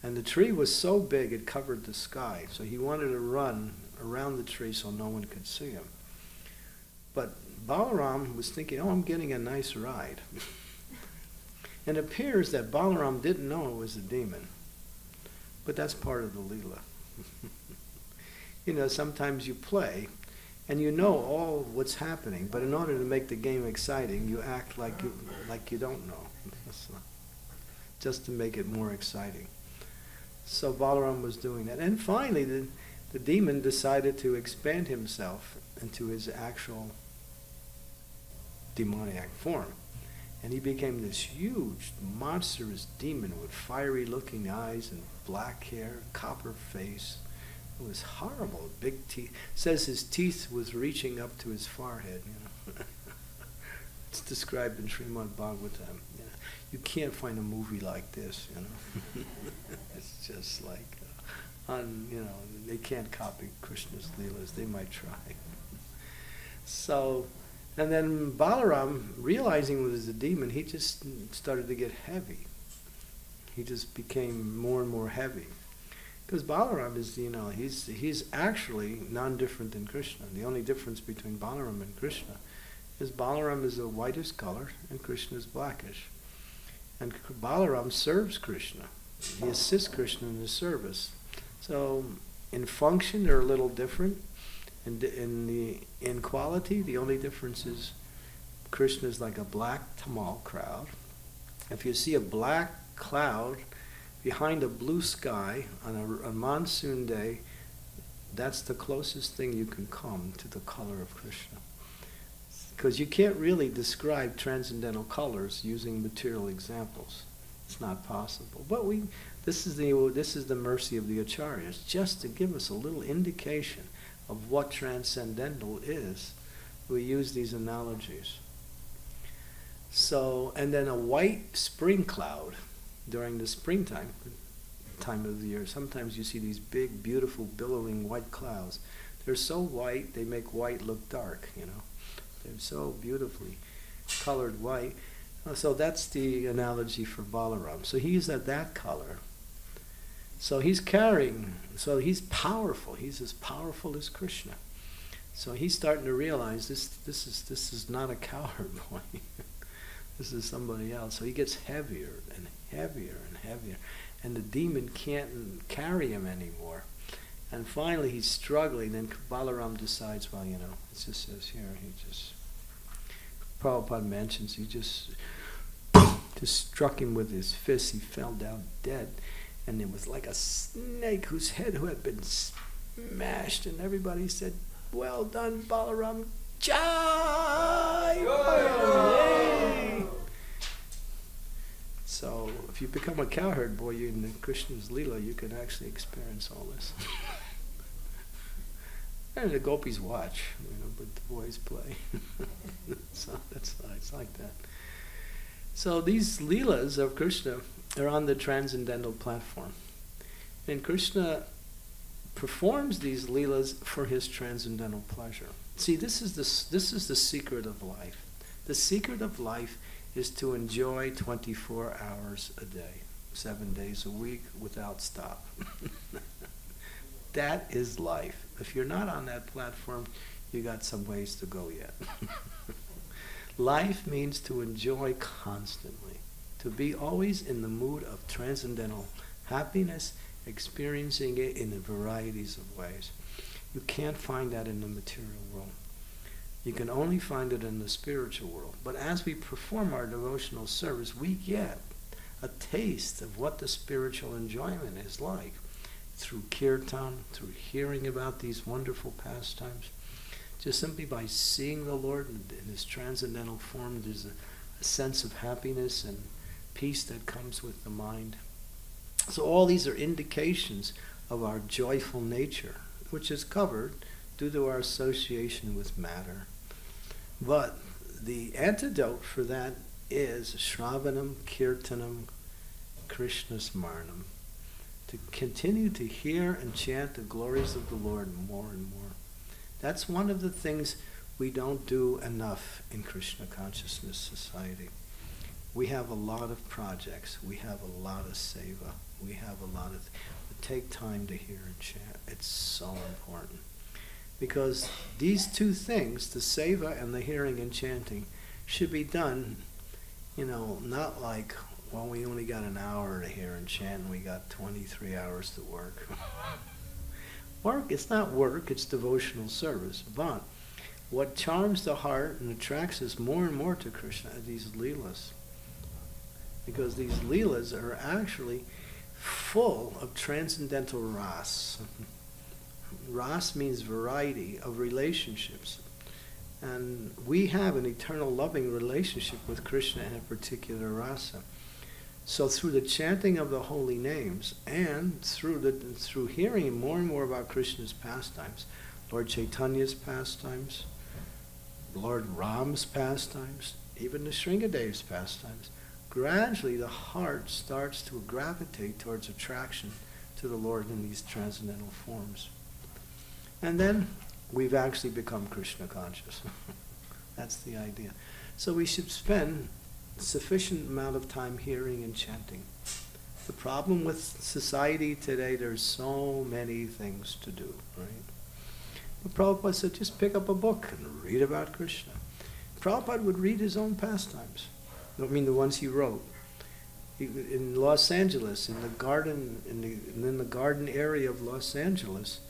And the tree was so big it covered the sky. So he wanted to run around the tree so no one could see him. But Balaram was thinking, oh, I'm getting a nice ride. <laughs> and it appears that Balaram didn't know it was a demon. But that's part of the Leela. <laughs> you know, sometimes you play and you know all what's happening, but in order to make the game exciting, you act like you, like you don't know. Just to make it more exciting. So Balaram was doing that. And finally, the, the demon decided to expand himself into his actual demoniac form. And he became this huge, monstrous demon with fiery looking eyes and black hair, copper face. It was horrible. Big teeth. Says his teeth was reaching up to his forehead. You know, <laughs> it's described in Srimad Bhagavatam. You, know, you can't find a movie like this. You know, <laughs> it's just like, uh, on you know, they can't copy Krishna's leelas. They might try. so and then Balaram, realizing it was a demon, he just started to get heavy. He just became more and more heavy. Because Balaram is, you know, he's, he's actually non-different than Krishna. The only difference between Balaram and Krishna is Balaram is a whitish color and Krishna is blackish. And Balaram serves Krishna. He assists Krishna in his service. So in function, they're a little different, And in the in quality, the only difference is Krishna is like a black tamal crowd. If you see a black cloud behind a blue sky on a, a monsoon day, that's the closest thing you can come to the color of Krishna. Because you can't really describe transcendental colors using material examples. It's not possible. But we, this is the this is the mercy of the acharyas, just to give us a little indication of what transcendental is. We use these analogies. So, and then a white spring cloud during the springtime time of the year. Sometimes you see these big, beautiful, billowing white clouds. They're so white, they make white look dark, you know. They're so beautifully colored white. Uh, So that's the analogy for Balaram. So he's at that color. So he's carrying, so he's powerful. He's as powerful as Krishna. So he's starting to realize this, this, is, this is not a cowherd <laughs> boy. this is somebody else. So he gets heavier and heavier and heavier. And the demon can't carry him anymore. And finally he's struggling. and Balaram decides, well, you know, it just says here, he just, Prabhupada mentions, he just, <coughs> just struck him with his fist. He fell down dead. And it was like a snake whose head who had been smashed. And everybody said, well done, Balaram. Jai! So if you become a cowherd boy you in Krishna's Leela, you can actually experience all this. <laughs> and the gopis watch, you know, but the boys play. <laughs> so that's it's like that. So these Leelas of Krishna are on the transcendental platform. And Krishna performs these Leelas for his transcendental pleasure. See, this is the, this is the secret of life. The secret of life is to enjoy 24 hours a day, seven days a week without stop. <laughs> that is life. If you're not on that platform, you got some ways to go yet. <laughs> life means to enjoy constantly, to be always in the mood of transcendental happiness, experiencing it in a varieties of ways. You can't find that in the material world. You can only find it in the spiritual world. But as we perform our devotional service, we get a taste of what the spiritual enjoyment is like through kirtan, through hearing about these wonderful pastimes. Just simply by seeing the Lord in, his transcendental form, there's a, a sense of happiness and peace that comes with the mind. So all these are indications of our joyful nature, which is covered due to our association with matter. But the antidote for that is Shravanam Kirtanam Krishna Smarnam. To continue to hear and chant the glories of the Lord more and more. That's one of the things we don't do enough in Krishna Consciousness Society. We have a lot of projects. We have a lot of seva. We have a lot of... Take time to hear and chant. It's so important because these two things, the seva and the hearing and chanting, should be done, you know, not like, well, we only got an hour to hear and chant and we got 23 hours to work. <laughs> work, it's not work, it's devotional service. But what charms the heart and attracts us more and more to Krishna are these leelas. Because these leelas are actually full of transcendental ras. <laughs> Ras means variety of relationships. And we have an eternal loving relationship with Krishna in a particular rasa. So through the chanting of the holy names and through the through hearing more and more about Krishna's pastimes, Lord Chaitanya's pastimes, Lord Ram's pastimes, even the Nrisimhadev's pastimes, gradually the heart starts to gravitate towards attraction to the Lord in these transcendental forms. And then we've actually become Krishna conscious. <laughs> That's the idea. So we should spend sufficient amount of time hearing and chanting. The problem with society today, there's so many things to do, right? But Prabhupada said, just pick up a book and read about Krishna. Prabhupada would read his own pastimes. I mean the ones he wrote. He, in Los Angeles, in the garden, in the, in the garden area of Los Angeles,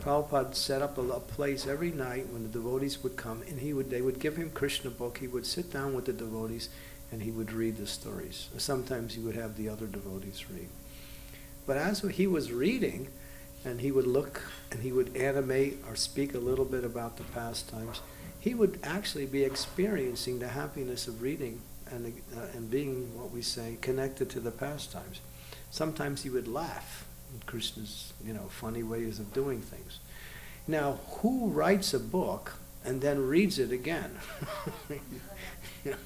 Prabhupada set up a, a place every night when the devotees would come, and he would they would give him Krishna book. He would sit down with the devotees, and he would read the stories. Sometimes he would have the other devotees read. But as he was reading, and he would look and he would animate or speak a little bit about the pastimes, he would actually be experiencing the happiness of reading and, uh, and being, what we say, connected to the pastimes. Sometimes he would laugh at Krishna's, you know, funny ways of doing things. Now, who writes a book and then reads it again? <laughs> you know,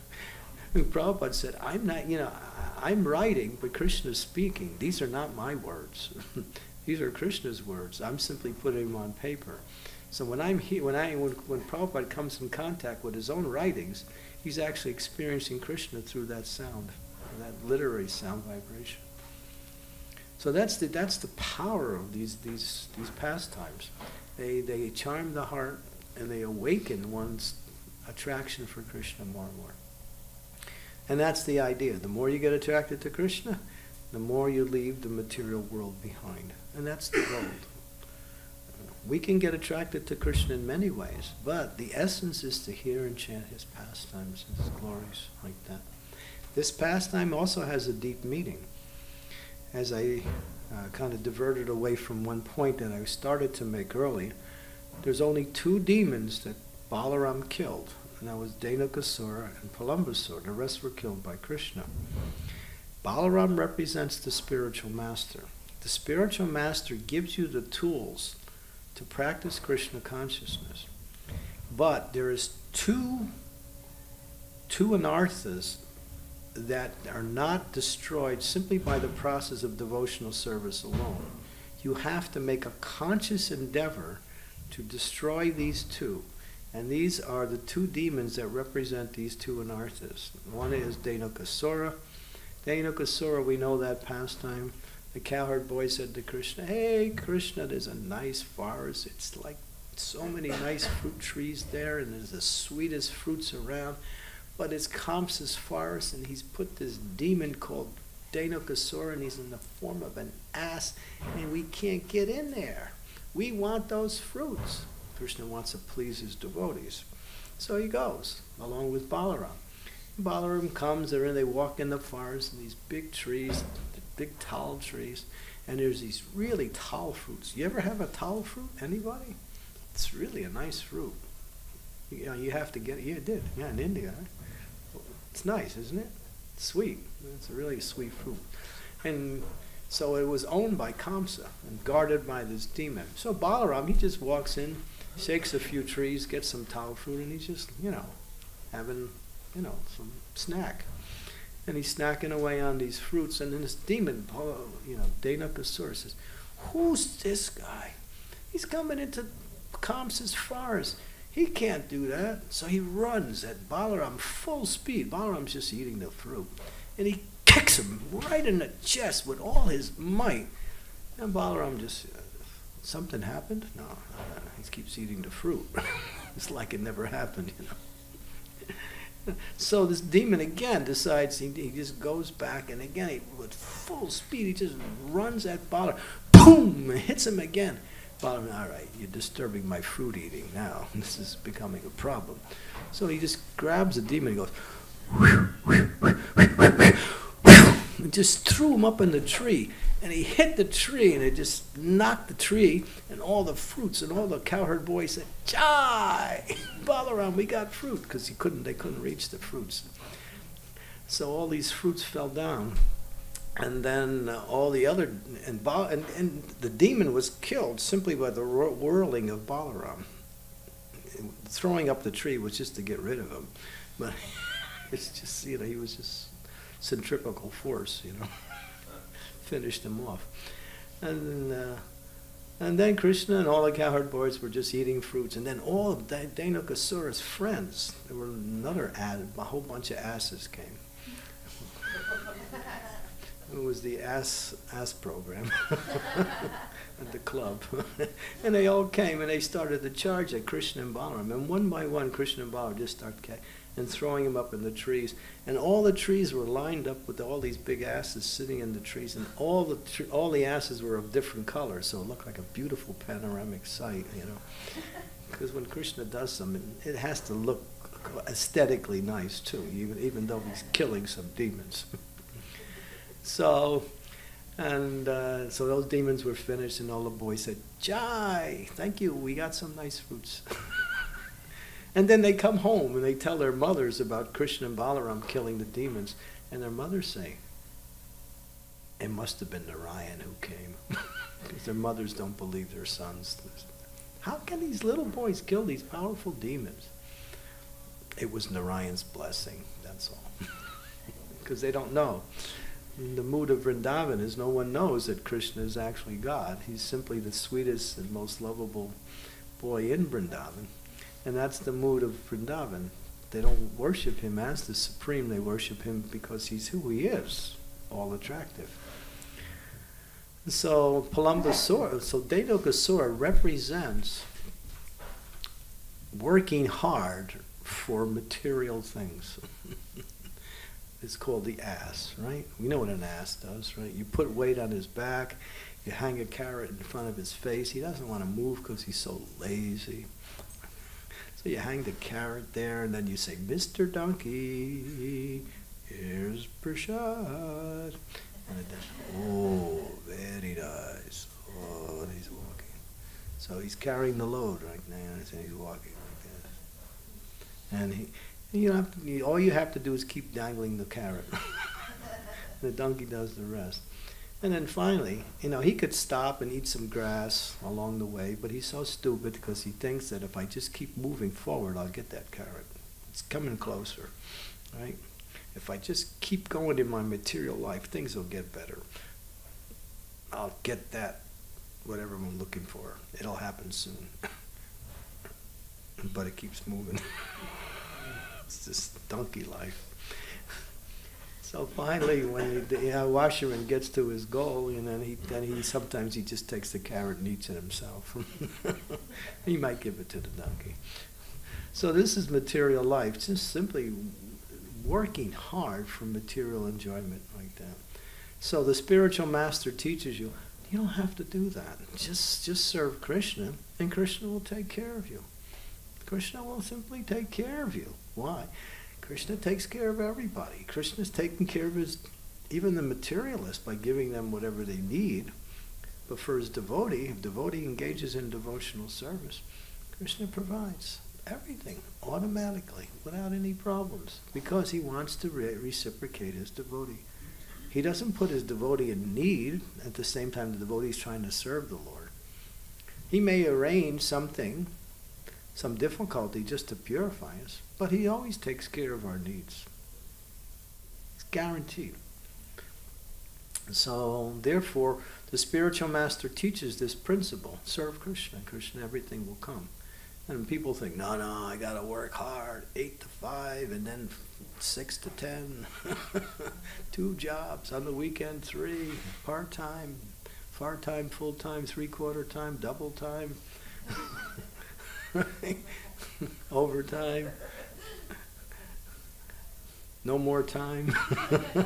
Prabhupada said, I'm not, you know, I'm writing, but Krishna's speaking. These are not my words. <laughs> These are Krishna's words. I'm simply putting them on paper. So when I'm here, when I when, when Prabhupada comes in contact with his own writings, he's actually experiencing Krishna through that sound, that literary sound vibration. So that's the that's the power of these these these pastimes. They they charm the heart and they awaken one's attraction for Krishna more and more. And that's the idea. The more you get attracted to Krishna, the more you leave the material world behind. And that's the goal. We can get attracted to Krishna in many ways, but the essence is to hear and chant his pastimes, and his glories, like that. This pastime also has a deep meaning. As I uh, kind of diverted away from one point that I started to make earlier, there's only two demons that Balaram killed, and that was Dhenukasura and Pralambasura. The rest were killed by Krishna. Balaram represents the spiritual master. The spiritual master gives you the tools to practice Krishna consciousness. But there is two two anarthas that are not destroyed simply by the process of devotional service alone. You have to make a conscious endeavor to destroy these two. And these are the two demons that represent these two anarthas. One is Dhenukasura. Dhenukasura, we know that pastime. The cowherd boy said to Krishna, Hey, Krishna, there's a nice forest. It's like so many nice fruit trees there, and there's the sweetest fruits around. But it's Kamsa's forest, and he's put this demon called Dhenukasura, and he's in the form of an ass, and we can't get in there. We want those fruits. Krishna wants to please his devotees. So he goes, along with Balaram. Balaram comes and they walk in the forest, and these big trees, big tall trees, and there's these really tal fruits. You ever have a tal fruit? Anybody? It's really a nice fruit. You know, you have to get it. Yeah, it did. Yeah, in India. Right? It's nice, isn't it? It's sweet. It's a really sweet fruit. And so it was owned by Kamsa and guarded by this demon. So Balaram, he just walks in, shakes a few trees, gets some tal fruit, and he's just, you know, having, you know, some snack. And he's snacking away on these fruits, and then this demon, you know, Dana Dhenukasura says, Who's this guy? He's coming into Kamsa's forest. He can't do that. So he runs at Balaram full speed. Balaram's just eating the fruit. And he kicks him right in the chest with all his might. And Balaram just, uh, something happened? No, no, he keeps eating the fruit. <laughs> it's like it never happened, you know. <laughs> So this demon again decides he, he just goes back and again he, with full speed he just runs at Balaram, boom, hits him again. Balaram, all right, you're disturbing my fruit eating now. <laughs> This is becoming a problem. So he just grabs the demon and goes, <laughs> and just threw him up in the tree. And he hit the tree and it just knocked the tree and all the fruits and all the cowherd boys said, Jai! Balaram, <laughs> we got fruit because he couldn't, they couldn't reach the fruits. So all these fruits fell down. And then uh, all the other, and, ba, and, and the demon was killed simply by the whirling of Balaram. Throwing up the tree was just to get rid of him. But <laughs> it's just, you know, he was just centrifugal force, you know, <laughs> finished him off. And, uh, and then Krishna and all the cowherd boys were just eating fruits. And then all of friends, there were another ad, a whole bunch of asses came. It was the ass ass program <laughs> at the club, <laughs> and they all came and they started to charge at Krishna and Balaram, and one by one, Krishna and Balaram just started. Ca- and throwing him up in the trees. And all the trees were lined up with all these big asses sitting in the trees, and all the tr- all the asses were of different colors, so it looked like a beautiful panoramic sight, you know. <laughs> Because when Krishna does something, it has to look aesthetically nice too, even even though he's killing some demons. So, and uh, so those demons were finished, and all the boys said, "Jai, thank you, we got some nice fruits." <laughs> and then they come home and they tell their mothers about Krishna and Balaram killing the demons, and their mothers say, "It must have been Narayan who came," <laughs> because their mothers don't believe their sons. How can these little boys kill these powerful demons? It was Narayan's blessing, that's all. <laughs> Because they don't know. The mood of Vrindavan is no one knows that Krishna is actually God. He's simply the sweetest and most lovable boy in Vrindavan. And that's the mood of Vrindavan. They don't worship him as the supreme, they worship him because he's who he is, all attractive. So Pralambasura, so Dhenukasura represents working hard for material things. It's called the ass, right? We know what an ass does, right? You put weight on his back, you hang a carrot in front of his face. He doesn't want to move because he's so lazy. So you hang the carrot there, and then you say, Mr. Donkey, here's Prashad. And oh, very nice. Oh, and he's walking. So he's carrying the load right now, and he's walking like this. And he, you have to, all you have to do is keep dangling the carrot. <laughs> the donkey does the rest. And then finally, you know, he could stop and eat some grass along the way, but he's so stupid because he thinks that if I just keep moving forward, I'll get that carrot. It's coming closer, right? If I just keep going in my material life, things will get better. I'll get that, whatever I'm looking for. It'll happen soon. <laughs> but it keeps moving. <laughs> it's just donkey life. So finally, when the you washerman gets to his goal, and then he then he sometimes he just takes the carrot and eats it himself. <laughs> he might give it to the donkey. So this is material life, just simply working hard for material enjoyment like that. So the spiritual master teaches you, you don't have to do that. Just just serve Krishna, and Krishna will take care of you. Krishna will simply take care of you. Why? Krishna takes care of everybody. Krishna's taking care of his even the materialists by giving them whatever they need. But for his devotee, if devotee engages in devotional service, Krishna provides everything automatically without any problems because he wants to re- reciprocate his devotee. He doesn't put his devotee in need at the same time the devotee is trying to serve the Lord. He may arrange something, some difficulty just to purify us, but he always takes care of our needs. It's guaranteed. So, therefore, the spiritual master teaches this principle serve Krishna, Krishna, everything will come. And people think, no, no, I got to work hard, 8 to 5, and then 6 to 10, <laughs> two jobs, on the weekend, three, part time, part time, full time, three quarter time, double time, <laughs> <laughs> overtime, no more time,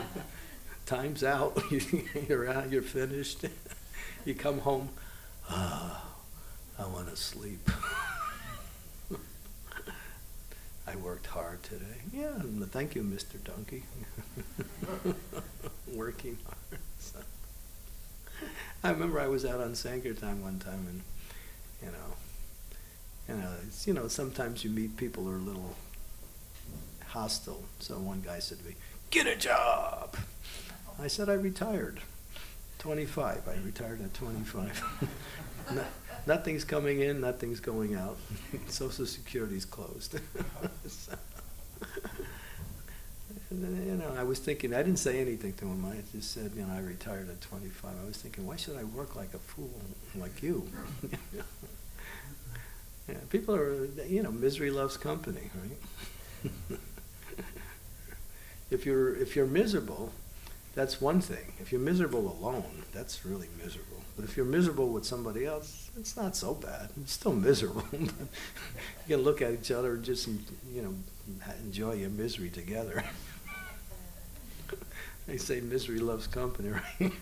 <laughs> time's out, <laughs> you're out, you're finished, you come home, ah, I want to sleep. I worked hard today. Yeah, thank you, Mr. Donkey. Working hard. So. I remember I was out on Sankirtan one time, and you know, you uh, know, it's, you know, sometimes you meet people who are a little hostile. So one guy said to me, "Get a job." I said, "I retired, 25. I retired at 25." <laughs> no, nothing's coming in, nothing's going out. <laughs> Social Security's closed. <laughs> so, and, you know, I was thinking, I didn't say anything to him. I just said, you know, I retired at 25. I was thinking, why should I work like a fool like you? Yeah, people are, you know, misery loves company, right? if you're if you're miserable, that's one thing. If you're miserable alone, that's really miserable. But if you're miserable with somebody else, it's not so bad. It's still <laughs> miserable. you can look at each other and just, you know, enjoy your misery together. <laughs> they say misery loves company, right?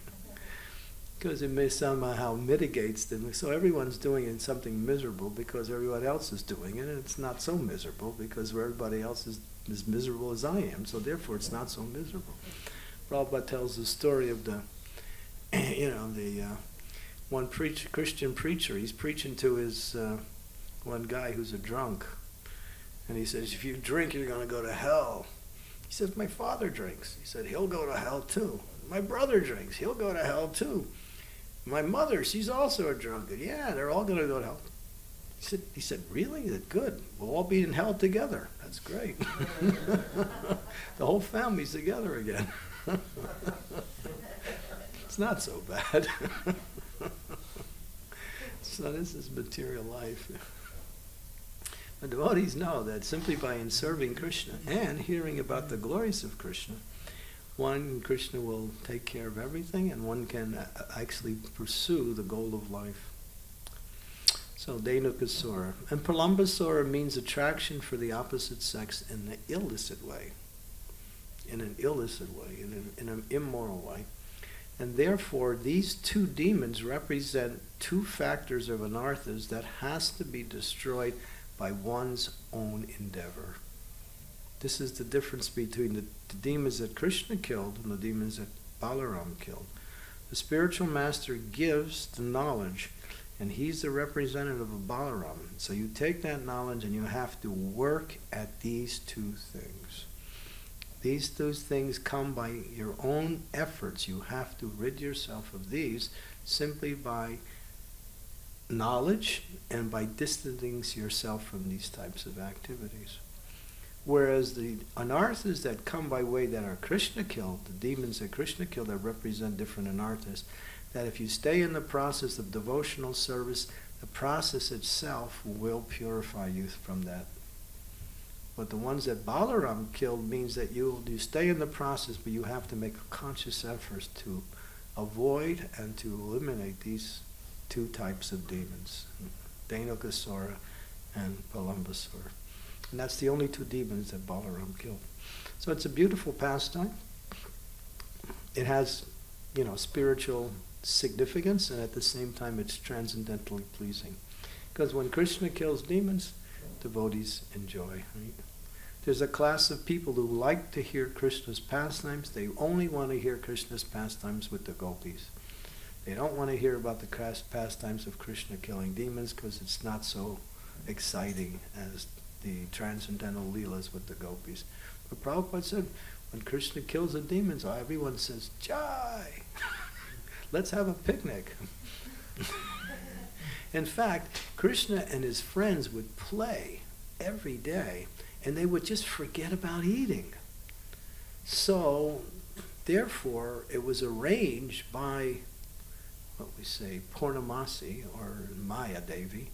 Because it may somehow mitigates them. So everyone's doing something miserable because everyone else is doing it, and it's not so miserable because everybody else is as miserable as I am. So therefore, it's not so miserable. Prabhupada tells the story of the, <clears throat> you know, the uh, one Christian preacher. He's preaching to his uh, one guy who's a drunk, and he says, "If you drink, you're going to go to hell." He says, "My father drinks." He said, "He'll go to hell too." My brother drinks. He'll go to hell too. My mother, she's also a drunkard. Yeah, they're all going to go to hell. He said, he said, really? Said, good. We'll all be in hell together. That's great. <laughs> the whole family's together again. <laughs> it's not so bad. <laughs> so this is material life. The devotees know that simply by serving Krishna and hearing about the glories of Krishna, one, Krishna will take care of everything, and one can uh, actually pursue the goal of life. So, Dhenukasura. And Pralambasura means attraction for the opposite sex in an illicit way. In an illicit way, in an, in an immoral way. And therefore, these two demons represent two factors of anarthas that has to be destroyed by one's own endeavor. This is the difference between the, the, demons that Krishna killed and the demons that Balaram killed. The spiritual master gives the knowledge, and he's the representative of Balaram. So you take that knowledge and you have to work at these two things. These two things come by your own efforts. You have to rid yourself of these simply by knowledge and by distancing yourself from these types of activities. Whereas the anarthas that come by way that are Krishna killed, the demons that Krishna killed that represent different anarthas, that if you stay in the process of devotional service, the process itself will purify you from that. But the ones that Balaram killed means that you you stay in the process, but you have to make a conscious effort to avoid and to eliminate these two types of demons, Dhenukasura and Pralambasura. And that's the only two demons that Balaram killed. So it's a beautiful pastime. It has, you know, spiritual significance, and at the same time, it's transcendentally pleasing. Because when Krishna kills demons, devotees enjoy. Right? There's a class of people who like to hear Krishna's pastimes. They only want to hear Krishna's pastimes with the gopis. They don't want to hear about the pastimes of Krishna killing demons because it's not so exciting as the transcendental leelas with the gopis. But Prabhupada said, when Krishna kills the demons, everyone says, Jai! <laughs> Let's have a picnic. <laughs> In fact, Krishna and his friends would play every day, and they would just forget about eating. So, therefore, it was arranged by, what we say, Purnamasi or Maya Devi,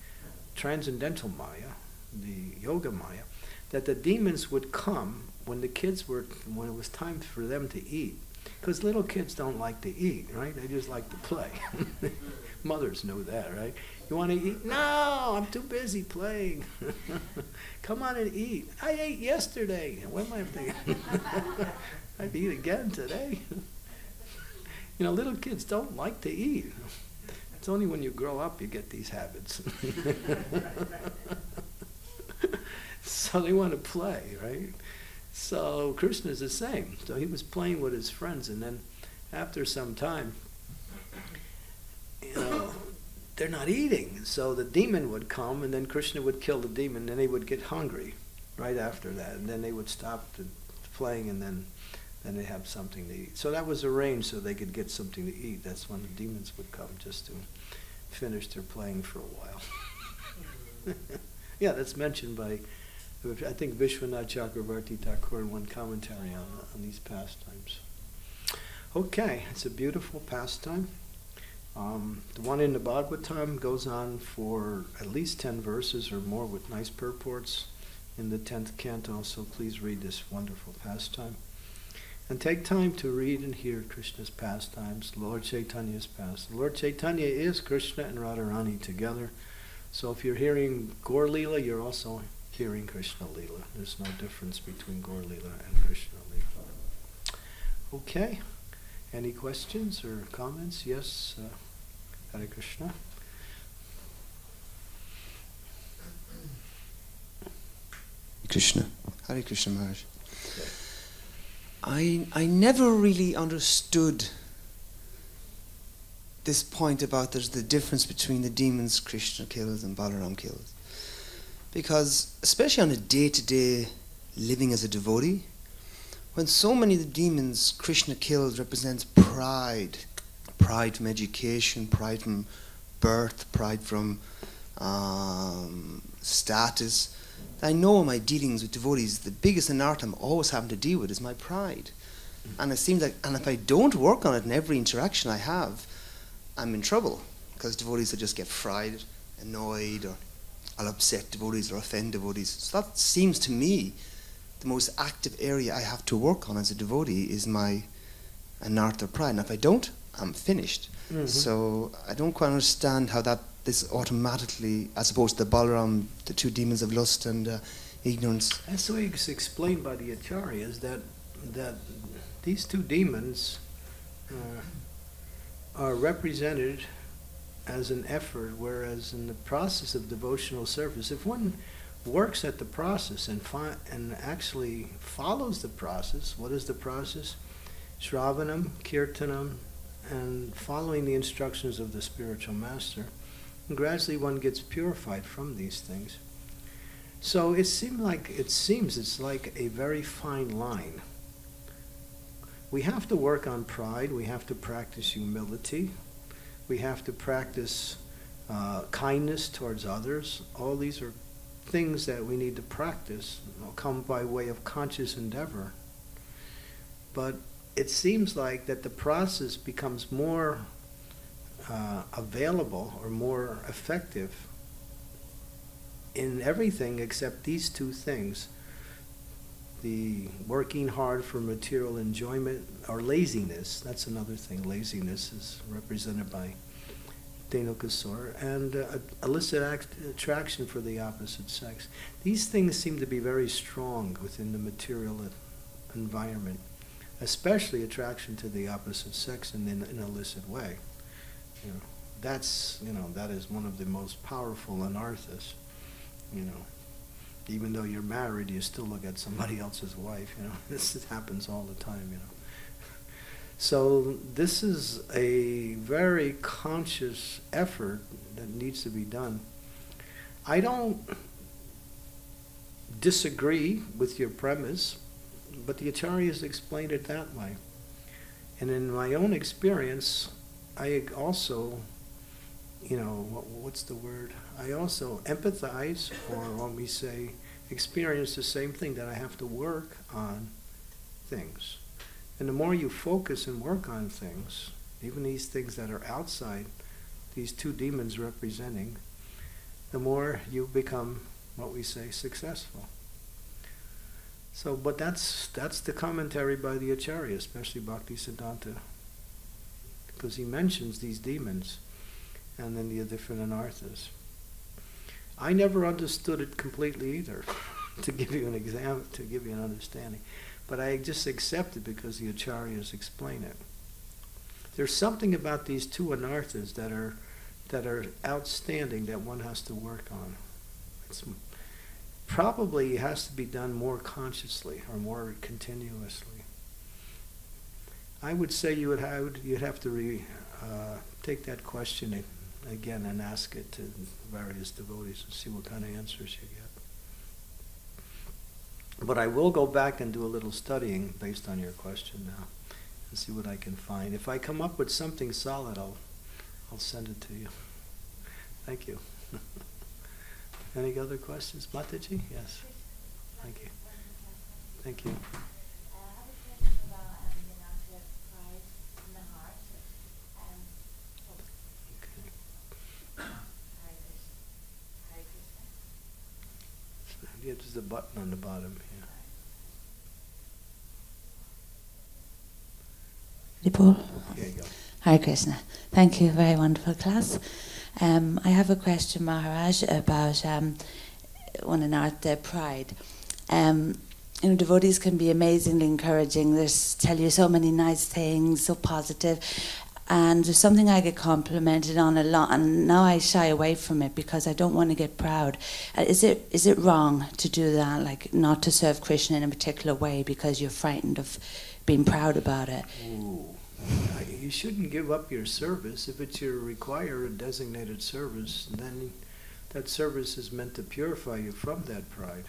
transcendental Maya, the yoga maya, that the demons would come when the kids were, when it was time for them to eat. Because little kids don't like to eat, right? They just like to play. <laughs> Mothers know that, right? You want to eat? No, I'm too busy playing. <laughs> Come on and eat. I ate yesterday. <laughs> When am I thinking? I'd eat again today. you know, little kids don't like to eat. It's only when you grow up you get these habits. <laughs> so they want to play, right? So Krishna is the same. So he was playing with his friends, and then after some time, you know, they're not eating. So the demon would come, and then Krishna would kill the demon, and they would get hungry right after that, and then they would stop the playing, and then then they have something to eat. So that was arranged so they could get something to eat. That's when the demons would come just to finish their playing for a while. <laughs> yeah, that's mentioned by I think Vishwanath Chakravarti Thakur in one commentary on, on these pastimes. Okay, it's a beautiful pastime. Um, the one in the Bhagavatam goes on for at least 10 verses or more with nice purports in the 10th canto, so please read this wonderful pastime. And take time to read and hear Krishna's pastimes, Lord Chaitanya's past. Lord Chaitanya is Krishna and Radharani together. So if you're hearing Gaur Leela, you're also hearing Krishna Leela. There's no difference between Gaur Leela and Krishna Leela. Okay. Any questions or comments? Yes, uh, Hare Krishna. Krishna. Hare Krishna Maharaj. I, I never really understood this point about there's the difference between the demons Krishna kills and Balaram kills. Because, especially on a day to day living as a devotee, when so many of the demons Krishna kills represents pride, pride from education, pride from birth, pride from um, status, I know in my dealings with devotees, the biggest anartha I'm always having to deal with is my pride. And it seems like, and if I don't work on it in every interaction I have, I'm in trouble because devotees will just get fried, annoyed, or I'll upset devotees or offend devotees. So that seems to me the most active area I have to work on as a devotee is my anartha pride. And if I don't, I'm finished. Mm-hmm. So I don't quite understand how that this automatically, as opposed to the Balaram, the two demons of lust and uh, ignorance. That's the way it's explained by the acharyas that that these two demons uh, are represented as an effort, whereas in the process of devotional service, if one works at the process and fi- and actually follows the process, what is the process? Shravanam, Kirtanam, and following the instructions of the spiritual master. And gradually one gets purified from these things. So it seemed like it seems it's like a very fine line. We have to work on pride. We have to practice humility. We have to practice uh, kindness towards others. All these are things that we need to practice. Will come by way of conscious endeavor. But it seems like that the process becomes more uh, available or more effective in everything except these two things the working hard for material enjoyment or laziness that's another thing laziness is represented by Dhenukasur and uh, illicit act- attraction for the opposite sex these things seem to be very strong within the material environment especially attraction to the opposite sex in an illicit way you know, that's you know that is one of the most powerful anarthas. You know, even though you're married, you still look at somebody <laughs> else's wife. You know, <laughs> this happens all the time. You know, so this is a very conscious effort that needs to be done. I don't disagree with your premise, but the acharyas explained it that way. And in my own experience, I also, you know, what, what's the word? I also empathize, or when we say experience the same thing, that I have to work on things. And the more you focus and work on things, even these things that are outside, these two demons representing, the more you become what we say successful. So, but that's that's the commentary by the Acharya, especially Bhakti Siddhanta because he mentions these demons and then the different anarthas. I never understood it completely either, <laughs> to give you an exam, to give you an understanding. But I just accept it because the acharyas explain it. There's something about these two anarthas that are that are outstanding that one has to work on. It's probably has to be done more consciously or more continuously. I would say you would have you'd have to re, uh, take that question again and ask it to various devotees and see what kind of answers you get. But I will go back and do a little studying based on your question now and see what I can find. If I come up with something solid, I'll I'll send it to you. Thank you. <laughs> Any other questions, Mataji? Yes. Thank you. Thank you. Yeah, there's a button on the bottom. Yeah. Haribol. Here you go. Hare Krishna. Thank you. Very wonderful class. Um, I have a question, Maharaj, about um, one in art, the pride. Um, you know, devotees can be amazingly encouraging. They tell you so many nice things, so positive. And there's something I get complimented on a lot, and now I shy away from it because I don't want to get proud. Uh, Is it is it wrong to do that, like not to serve Krishna in a particular way because you're frightened of being proud about it? Ooh. You shouldn't give up your service. If it's your required designated service, then that service is meant to purify you from that pride.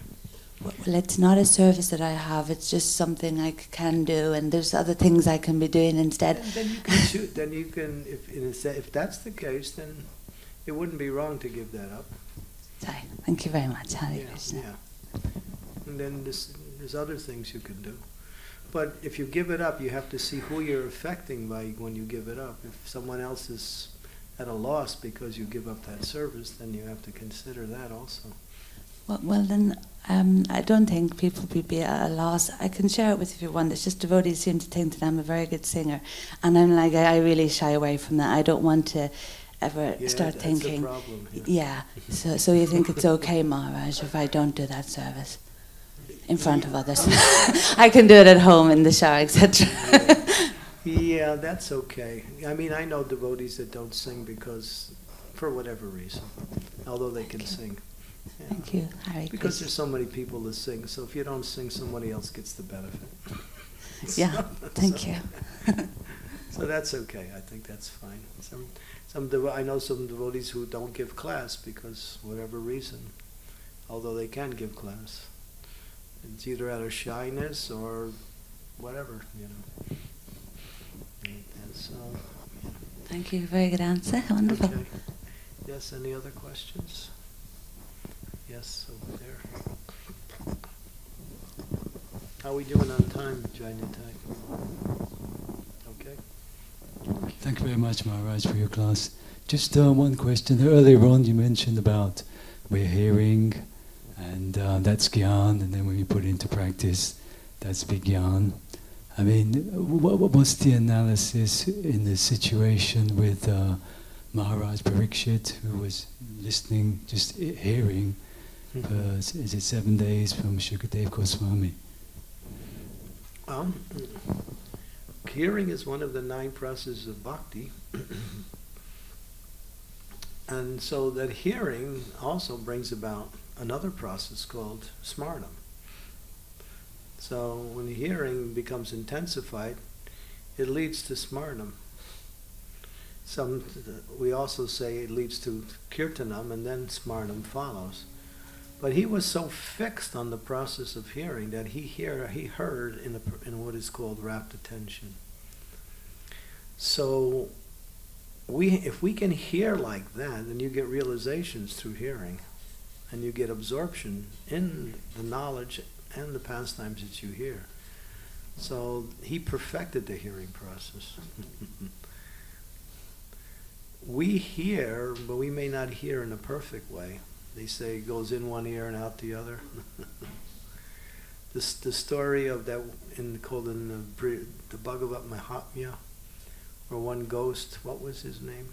Well, it's not a service that I have. It's just something I can do, and there's other things I can be doing instead. And then you can shoot. Then you can, if in a if that's the case, then it wouldn't be wrong to give that up. Sorry. Thank you very much, Hare Yeah, Krishna. yeah. And then there's, there's other things you can do. But if you give it up, you have to see who you're affecting by when you give it up. If someone else is at a loss because you give up that service, then you have to consider that also. Well, well then, um, I don't think people would be at a loss. I can share it with you if you want. It's just devotees seem to think that I'm a very good singer, and I'm like I I really shy away from that. I don't want to ever Yeah, start that's thinking. problem. Yeah. Yeah. So, so you think it's okay, Maharaj, if I don't do that service in front of others? <laughs> I can do it at home in the shower, etc. Yeah, that's okay. I mean, I know devotees that don't sing because, for whatever reason, although they can sing. Yeah. Thank you, Hare Because Krishna. there's so many people to sing, so if you don't sing, somebody else gets the benefit. <laughs> Yeah, <laughs> thank so- you. <laughs> So that's okay. I think that's fine. Some, some devo- I know some devotees who don't give class because whatever reason, although they can give class. It's either out of shyness or whatever, you know. And, and so, Thank you. Very good answer. Wonderful. okay. Yes. Any other questions? Yes, over there. How are we doing on time, Jayanitai? Okay. Thank you very much, Maharaj, for your class. Just uh, one question. Earlier on, you mentioned about we're hearing, and uh, that's gyan, and then when you put it into practice, that's vigyan. I mean, what, what's the analysis in the situation with uh, Maharaj Parikshit, who was listening, just hearing, uh, is it seven days from Shukadev Goswami? Um, hearing is one of the nine processes of bhakti. <clears throat> and so that hearing also brings about another process called smarnam. So when the hearing becomes intensified, it leads to smarnam. Some, we also say it leads to kirtanam and then smarnam follows. But he was so fixed on the process of hearing that he hear he heard in a, in what is called rapt attention. So we if we can hear like that, then you get realizations through hearing, and you get absorption in the knowledge and the pastimes that you hear. So he perfected the hearing process. <laughs> we hear, but we may not hear in a perfect way. They say goes in one ear and out the other. <laughs> this the story of that in called in the, the Bhagavat Mahatmya, where one ghost, what was his name?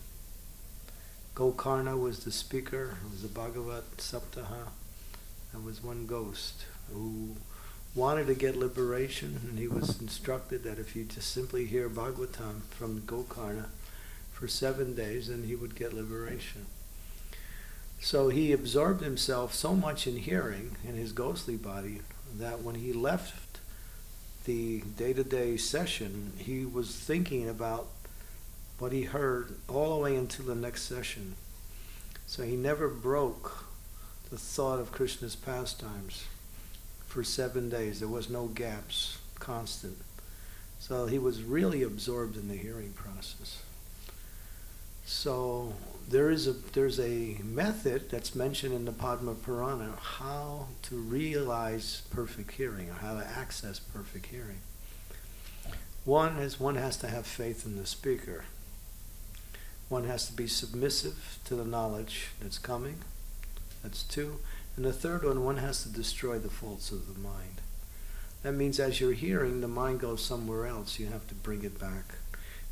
Gokarna was the speaker. It was the Bhagavat Saptaha. There was one ghost who wanted to get liberation, and he was instructed that if you just simply hear Bhagavatam from Gokarna for seven days, then he would get liberation. So he absorbed himself so much in hearing in his ghostly body that when he left the day to day session, he was thinking about what he heard all the way until the next session. So he never broke the thought of Krishna's pastimes for seven days. There was no gaps, constant. So he was really absorbed in the hearing process. So there is a there's a method that's mentioned in the Padma Purana how to realize perfect hearing or how to access perfect hearing. One is one has to have faith in the speaker. One has to be submissive to the knowledge that's coming. That's two. And the third one, one has to destroy the faults of the mind. That means as you're hearing, the mind goes somewhere else. You have to bring it back.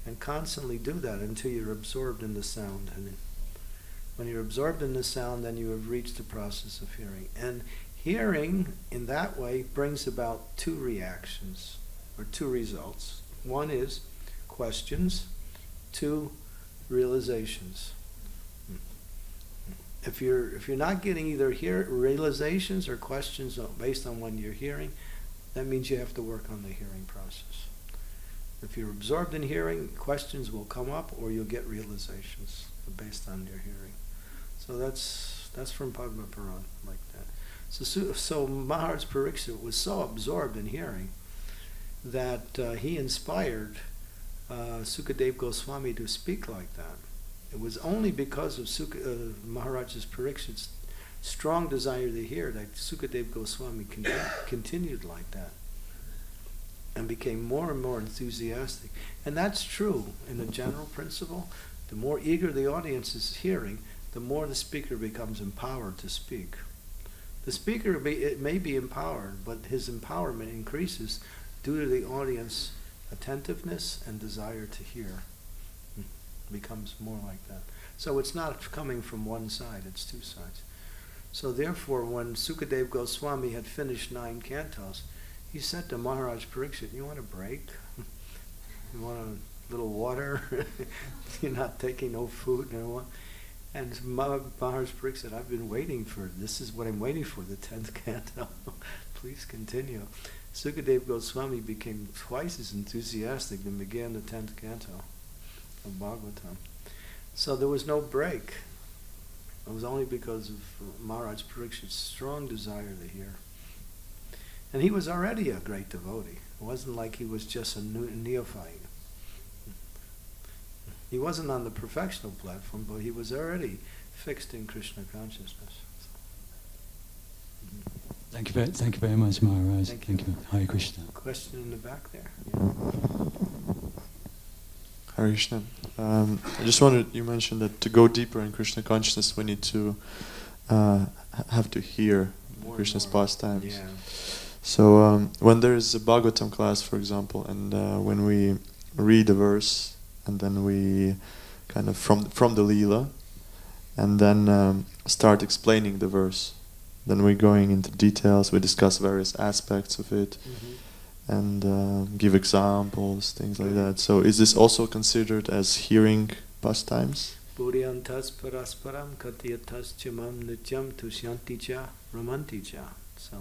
And constantly do that until you're absorbed in the sound. And when you're absorbed in the sound, then you have reached the process of hearing. And hearing, in that way, brings about two reactions or two results. One is questions, two realizations. If you're if you're not getting either hear realizations or questions based on what you're hearing, that means you have to work on the hearing process. If you're absorbed in hearing, questions will come up or you'll get realizations based on your hearing. So that's that's from Padma Puran like that. So so Maharaj Pariksit was so absorbed in hearing that uh, he inspired uh, Sukadev Goswami to speak like that. It was only because of Suk- uh, Maharaj's Parikshit's strong desire to hear that Sukadev Goswami con- continued like that and became more and more enthusiastic. And that's true in the general principle. The more eager the audience is hearing, the more the speaker becomes empowered to speak. The speaker may, it may be empowered, but his empowerment increases due to the audience attentiveness and desire to hear. It becomes more like that. So it's not coming from one side, it's two sides. So therefore, when Sukadev Goswami had finished nine cantos, he said to Maharaj Pariksit, you want a break? you want a little water? <laughs> You're not taking no food and what? And Maharaj Pariksit, said, I've been waiting for, this is what I'm waiting for, the 10th <laughs> canto. Please continue. Sukadev Goswami became twice as enthusiastic and began the 10th canto of Bhagavatam. So there was no break. It was only because of Maharaj Parikshit's strong desire to hear. And he was already a great devotee. It wasn't like he was just a neophyte. He wasn't on the perfectional platform, but he was already fixed in Krishna consciousness. Thank you very, thank you very much, Maharaj. Thank Thank, you. you. Hare Krishna. Question in the back there. Hare Krishna. Um, I just wanted, you mentioned that to go deeper in Krishna consciousness, we need to uh, have to hear More Krishna's more. pastimes. Yeah. So um, when there is a Bhagavatam class, for example, and uh, when we read a verse, and then we kind of from from the lila, and then um, start explaining the verse, then we're going into details. We discuss various aspects of it, Mhm. and uh, give examples, things like that. So is this also considered as hearing pastimes? Buryantas parasparam katyatas chamam nityam tushyanti cha ramanti cha. So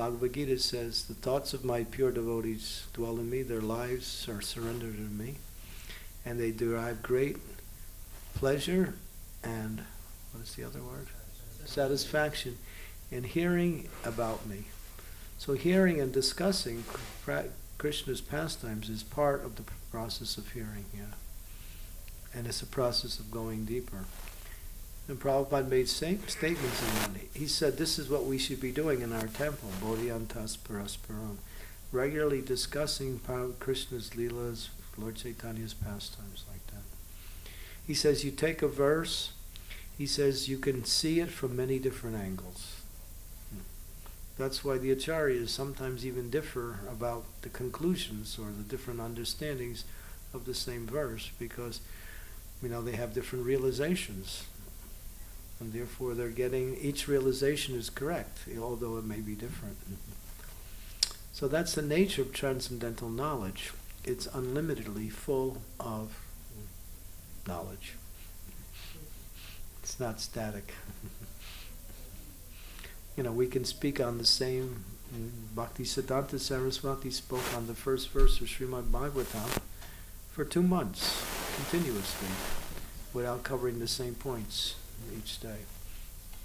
Bhagavad Gita says, the thoughts of my pure devotees dwell in me, their lives are surrendered to me, and they derive great pleasure and, what is the other word? Satisfaction in hearing about me. So hearing and discussing Krishna's pastimes is part of the process of hearing, yeah. And it's a process of going deeper. And Prabhupada made same statements in that. He said this is what we should be doing in our temple, Bodhiantas Parasparam. Regularly discussing Krishna's Leelas, Lord Chaitanya's pastimes like that. He says you take a verse, he says you can see it from many different angles. Hmm. That's why the acharyas sometimes even differ about the conclusions or the different understandings of the same verse because you know they have different realizations and therefore they're getting each realization is correct although it may be different. <laughs> So that's the nature of transcendental knowledge. It's unlimitedly full of knowledge. It's not static. <laughs> You know we can speak on the same Bhakti Siddhanta Saraswati spoke on the first verse of Srimad Bhagavatam for two months continuously without covering the same points each day.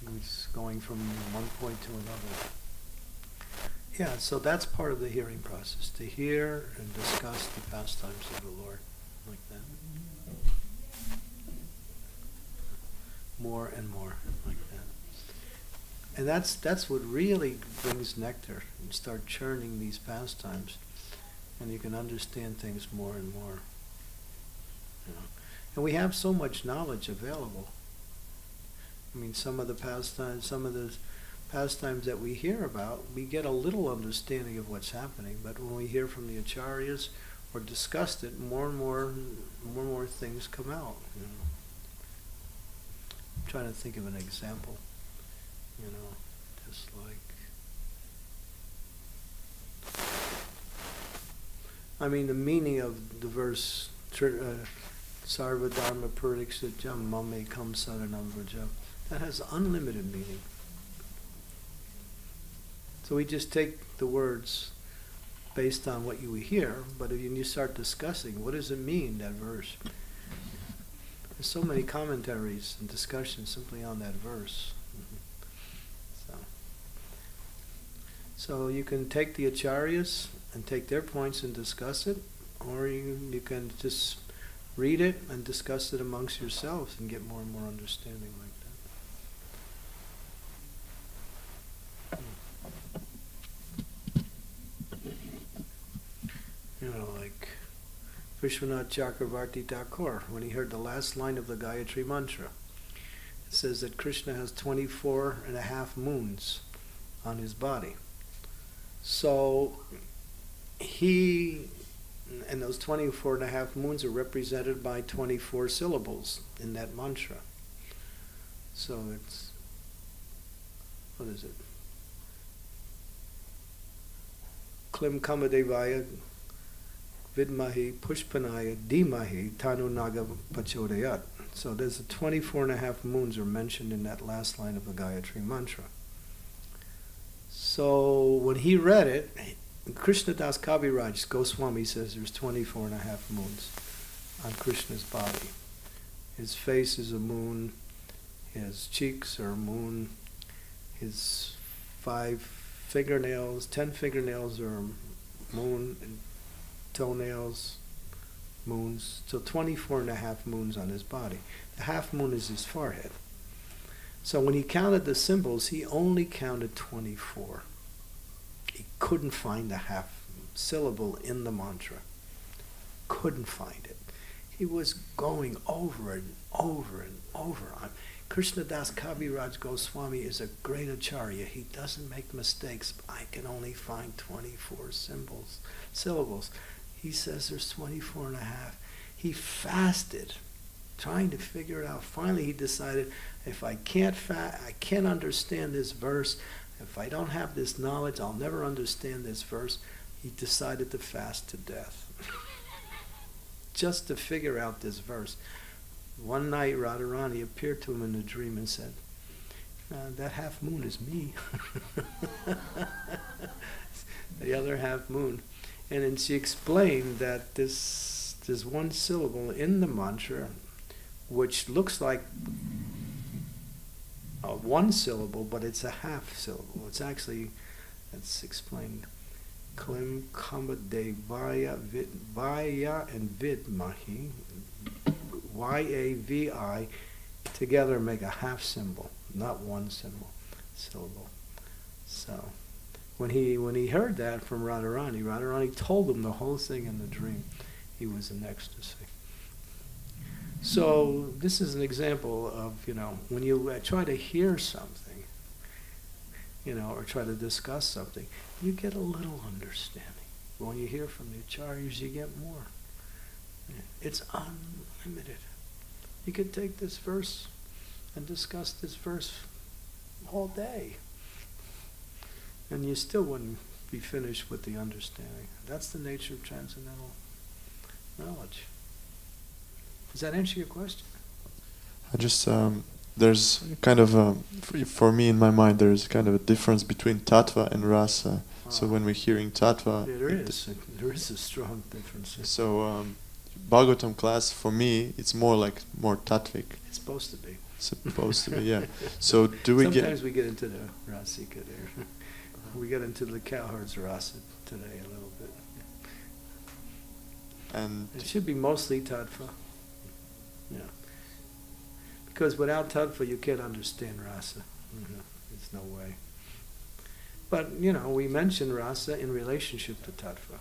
He was going from one point to another. Yeah, so that's part of the hearing process, to hear and discuss the pastimes of the Lord like that. More and more like that. And that's that's what really brings nectar and start churning these pastimes and you can understand things more and more. You know. And we have so much knowledge available. I mean, some of the pastimes, some of the pastimes that we hear about, we get a little understanding of what's happening. But when we hear from the acharyas or discuss it, more and more, more and more things come out. You know. I'm trying to think of an example. You know, just like. I mean, the meaning of the verse, uh, Sarva Dharma Parityajya Mam Ekam Saranam Vrajam, that has unlimited meaning. So we just take the words based on what you hear, but if you start discussing, what does it mean, that verse? There's so many commentaries and discussions simply on that verse. So, so you can take the acharyas and take their points and discuss it, or you, you can just read it and discuss it amongst yourselves and get more and more understanding like that. You know, like Vishwanath Chakravarti Thakur, when he heard the last line of the Gayatri Mantra, it says that Krishna has 24 and a half moons on his body. So he, and those 24 and a half moons are represented by 24 syllables in that mantra. So it's, what is it? Klim Kamadevaya Vidmahi Pushpanaya Dhimahi Tanu Naga Prachodayat. So there's a 24 and a half moons are mentioned in that last line of the Gayatri Mantra. So when he read it, Krishna Das Kaviraj Goswami says there's 24 and a half moons on Krishna's body. His face is a moon, his cheeks are a moon, his five fingernails, ten fingernails are a moon, toenails, moons. So 24 and a half moons on his body. The half moon is his forehead. So when he counted the symbols, he only counted 24. He couldn't find the half syllable in the mantra. Couldn't find it. He was going over and over and over. Krishna Das Kaviraj Goswami is a great acharya. He doesn't make mistakes. I can only find 24 symbols, syllables. He says there's 24 and a half. He fasted, trying to figure it out. Finally, he decided, if I can't fa- I can't understand this verse, if I don't have this knowledge, I'll never understand this verse. He decided to fast to death. <laughs> Just to figure out this verse. One night, Radharani appeared to him in a dream and said, uh, That half moon is me. <laughs> the other half moon. And then she explained that this, this one syllable in the mantra, which looks like a one syllable, but it's a half syllable. It's actually, that's explained. Klim Kama Devaya Vid Vaya and Vidmahi Y A V I together make a half symbol, not one symbol syllable. So when he when he heard that from Radharani, Radharani told him the whole thing in the dream. He was in ecstasy. So this is an example of you know when you try to hear something, you know, or try to discuss something, you get a little understanding. But when you hear from the acharyas, you get more. It's unlimited. You could take this verse and discuss this verse all day, and you still wouldn't be finished with the understanding. That's the nature of transcendental knowledge. Does that answer your question? I just um, there's kind of a, for, me in my mind there's kind of a difference between tattva and rasa. So Ah. when we're hearing tattva, Yeah, there is. There is a strong difference. So um, Bhagavatam class for me it's more like more tattvic. It's supposed to be. Supposed to be, yeah. <laughs> So do we Sometimes get? we get into the rasika there. We get into the cowherds rasa today a little bit. And It should be mostly tattva. Yeah. Because without tattva, you can't understand rasa. Mhm. There's no way. But, you know, we mention rasa in relationship to tattva.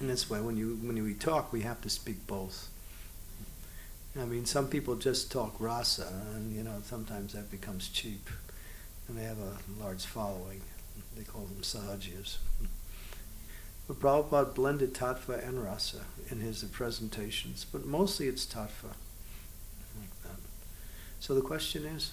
And that's why when you when we talk, we have to speak both. I mean, some people just talk rasa, and you know, sometimes that becomes cheap, and they have a large following. They call them sahajas. But Prabhupada blended tattva and rasa in his presentations, but mostly it's tattva. Like that. So the question is,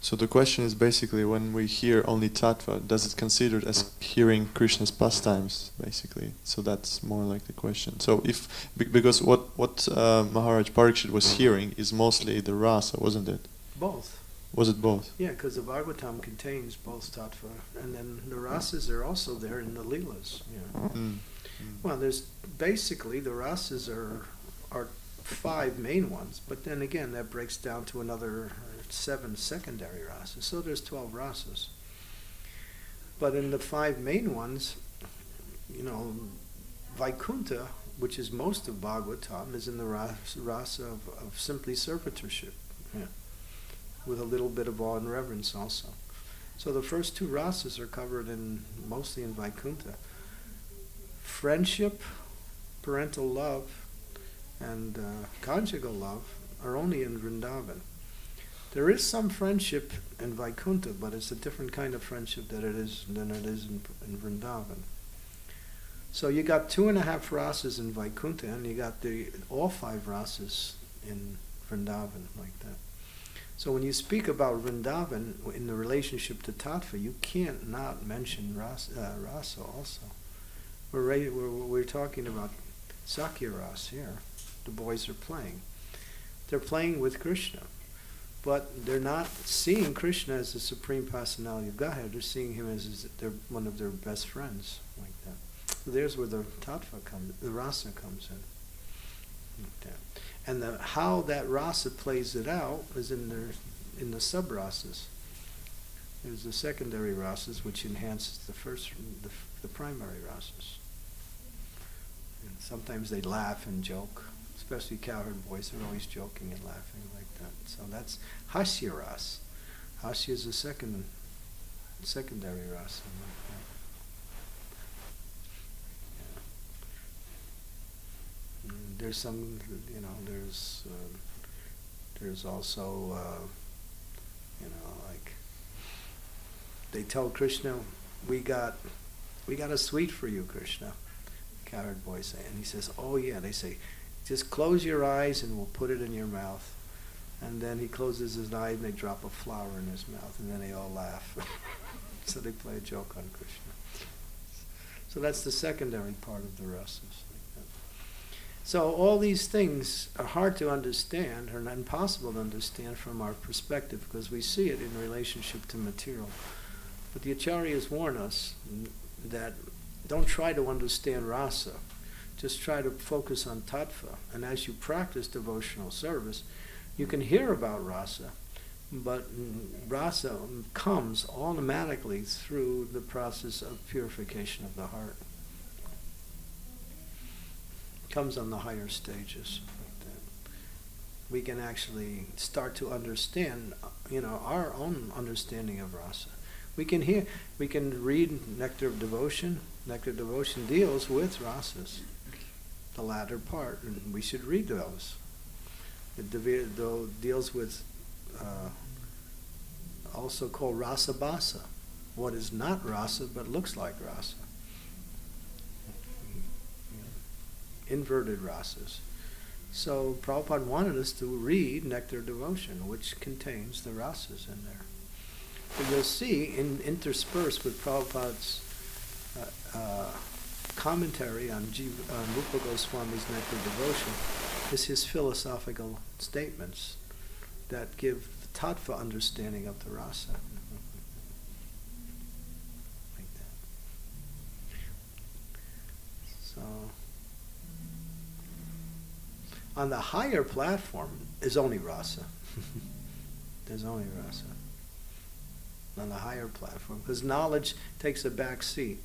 So the question is basically when we hear only tattva, does it considered as hearing Krishna's pastimes, basically? So that's more like the question. So if because what what uh, Maharaj Parikshit was hearing is mostly the rasa, wasn't it? both. Was it both? Yeah, because the Bhagavatam contains both tattva, and then the rasas are also there in the leelas. Yeah. Mm. Well, there's basically the rasas are are five main ones, but then again that breaks down to another seven secondary rasas. So there's twelve rasas. But in the five main ones, you know, Vaikuntha, which is most of Bhagavatam, is in the ras- rasa of, of simply servitorship, yeah, with a little bit of awe and reverence also. So the first two rasas are covered in mostly in Vaikuntha friendship, parental love, and uh, conjugal love are only in Vrindavan. There is some friendship in Vaikuntha, but it's a different kind of friendship that it is than it is in, in Vrindavan. So you got two and a half rasas in Vaikuntha, and you got the all five rasas in Vrindavan, like that. So when you speak about Vrindavan in the relationship to Tattva, you can't not mention rasa, uh, rasa also. We're, we're, we're talking about Sakhya Ras here. The boys are playing. They're playing with Krishna, but they're not seeing Krishna as the supreme personality of Godhead. They're seeing him as, as their, one of their best friends, like that. So there's where the tattva comes, the rasa comes in. Like that. And the, how that rasa plays it out is in their in the sub rasas. There's the secondary rasas which enhances the first the, the primary rasas. And sometimes they laugh and joke, especially cowherd boys. They're always joking and laughing like that. So that's hasya ras. Hasya is the second secondary rasa. Like that. Yeah. Mm, There's some, you know, there's uh, there's also, uh, you know, like they tell Krishna, we got we got a sweet for you, Krishna. Coward boy say, and he says, oh yeah. They say, just close your eyes and we'll put it in your mouth. And then he closes his eyes and they drop a flower in his mouth, and then they all laugh. <laughs> so they play a joke on Krishna. So that's the secondary part of the rasas. So all these things are hard to understand, or impossible to understand from our perspective, because we see it in relationship to material. But the acharyas warn us that don't try to understand rasa. Just try to focus on tattva. And as you practice devotional service, you can hear about rasa, but rasa comes automatically through the process of purification of the heart. Comes on the higher stages. We can actually start to understand, you know, our own understanding of rasa. We can hear, we can read Nectar of Devotion. Nectar of Devotion deals with rasas, the latter part, and we should read those. It deals with uh, also called rasabhasa, what is not rasa but looks like rasa. Inverted rasas. So Prabhupada wanted us to read Nectar Devotion, which contains the rasas in there. But you'll see in, interspersed with Prabhupada's uh, uh, commentary on, Jiva, on Rupa Goswami's Nectar Devotion is his philosophical statements that give the tattva understanding of the rasa. like that. So, on the higher platform is only rasa. <laughs> There's only rasa. On the higher platform because knowledge takes a back seat.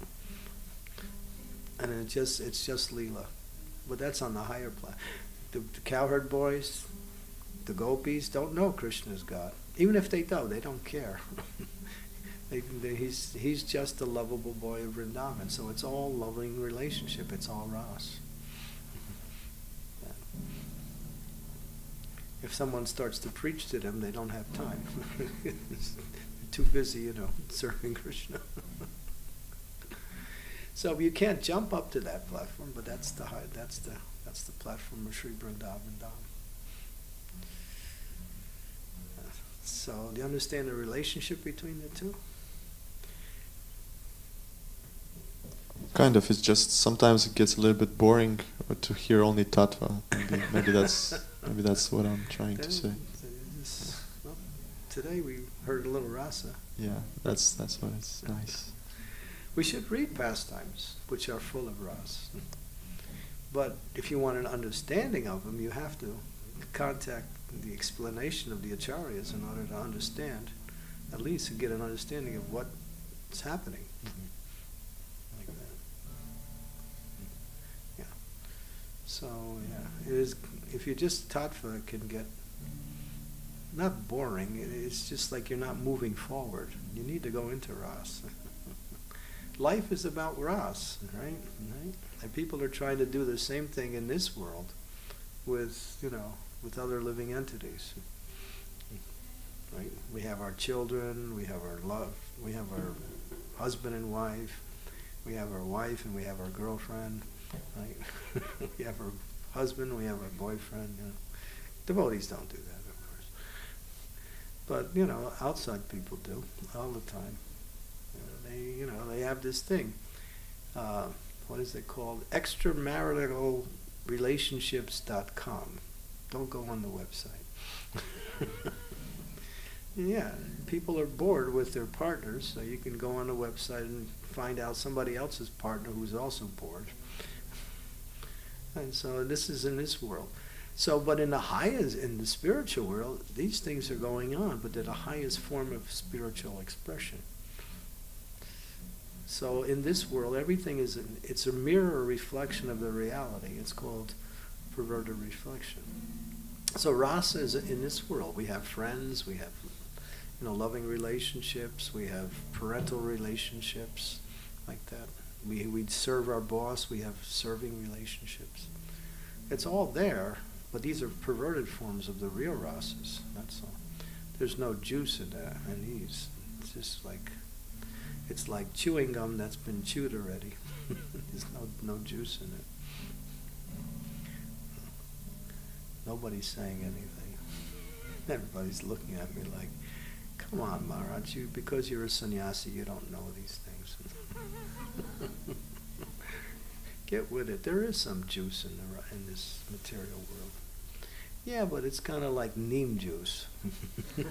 And it just it's just lila but that's on the higher platform the, the cowherd boys the gopis don't know krishna's god. Even if they do they don't care. <laughs> They, they, he's he's just a lovable boy of vrindavan. So it's all loving relationship. It's all ras if someone starts to preach to them they don't have time They're <laughs> too busy, you know, serving Krishna. <laughs> So you can't jump up to that platform, but that's the high, that's the that's the platform of Sri Vrindavan Dham. So do you understand the relationship between the two? Kind of. It's just sometimes it gets a little bit boring to hear only tattva. Maybe, maybe that's maybe that's what I'm trying to say. well, today we heard a little rasa. Yeah, that's that's what it's <laughs> nice. We should read pastimes, which are full of rasa. But if you want an understanding of them, you have to contact the explanation of the acharyas in order to understand, at least to get an understanding of what's happening. Mm-hmm. Like that. Yeah. So yeah, it is. If you're just tattva, it can get not boring. It's just like you're not moving forward. You need to go into ras. <laughs> Life is about ras, right? Right. And people are trying to do the same thing in this world, with you know, with other living entities. Right. We have our children. We have our love. We have our husband and wife. We have our wife and we have our girlfriend. Right. <laughs> we have our husband. We have our boyfriend. You know. Devotees don't do that, of course. But you know, outside people do all the time. They, you know, they have this thing. Uh, what is it called? Extramaritalrelationships.com. Don't go on the website. <laughs> yeah, people are bored with their partners, so you can go on the website and find out somebody else's partner who's also bored. And so this is in this world. So, but in the highest, in the spiritual world, these things are going on, but they're the highest form of spiritual expression. So in this world, everything is an, it's a mirror reflection of the reality. It's called perverted reflection. So rasa is in this world. We have friends, we have you know loving relationships, we have parental relationships, like that. We we serve our boss, we have serving relationships. It's all there, but these are perverted forms of the real rasas. That's all. There's no juice in that in these. It's just like it's like chewing gum that's been chewed already. <laughs> There's no no juice in it. Nobody's saying anything. Everybody's looking at me like, "Come on, Maharaj, you because you're a sannyasi, you don't know these things." <laughs> Get with it. There is some juice in the in this material world. Yeah, but it's kind of like neem juice. <laughs> <laughs>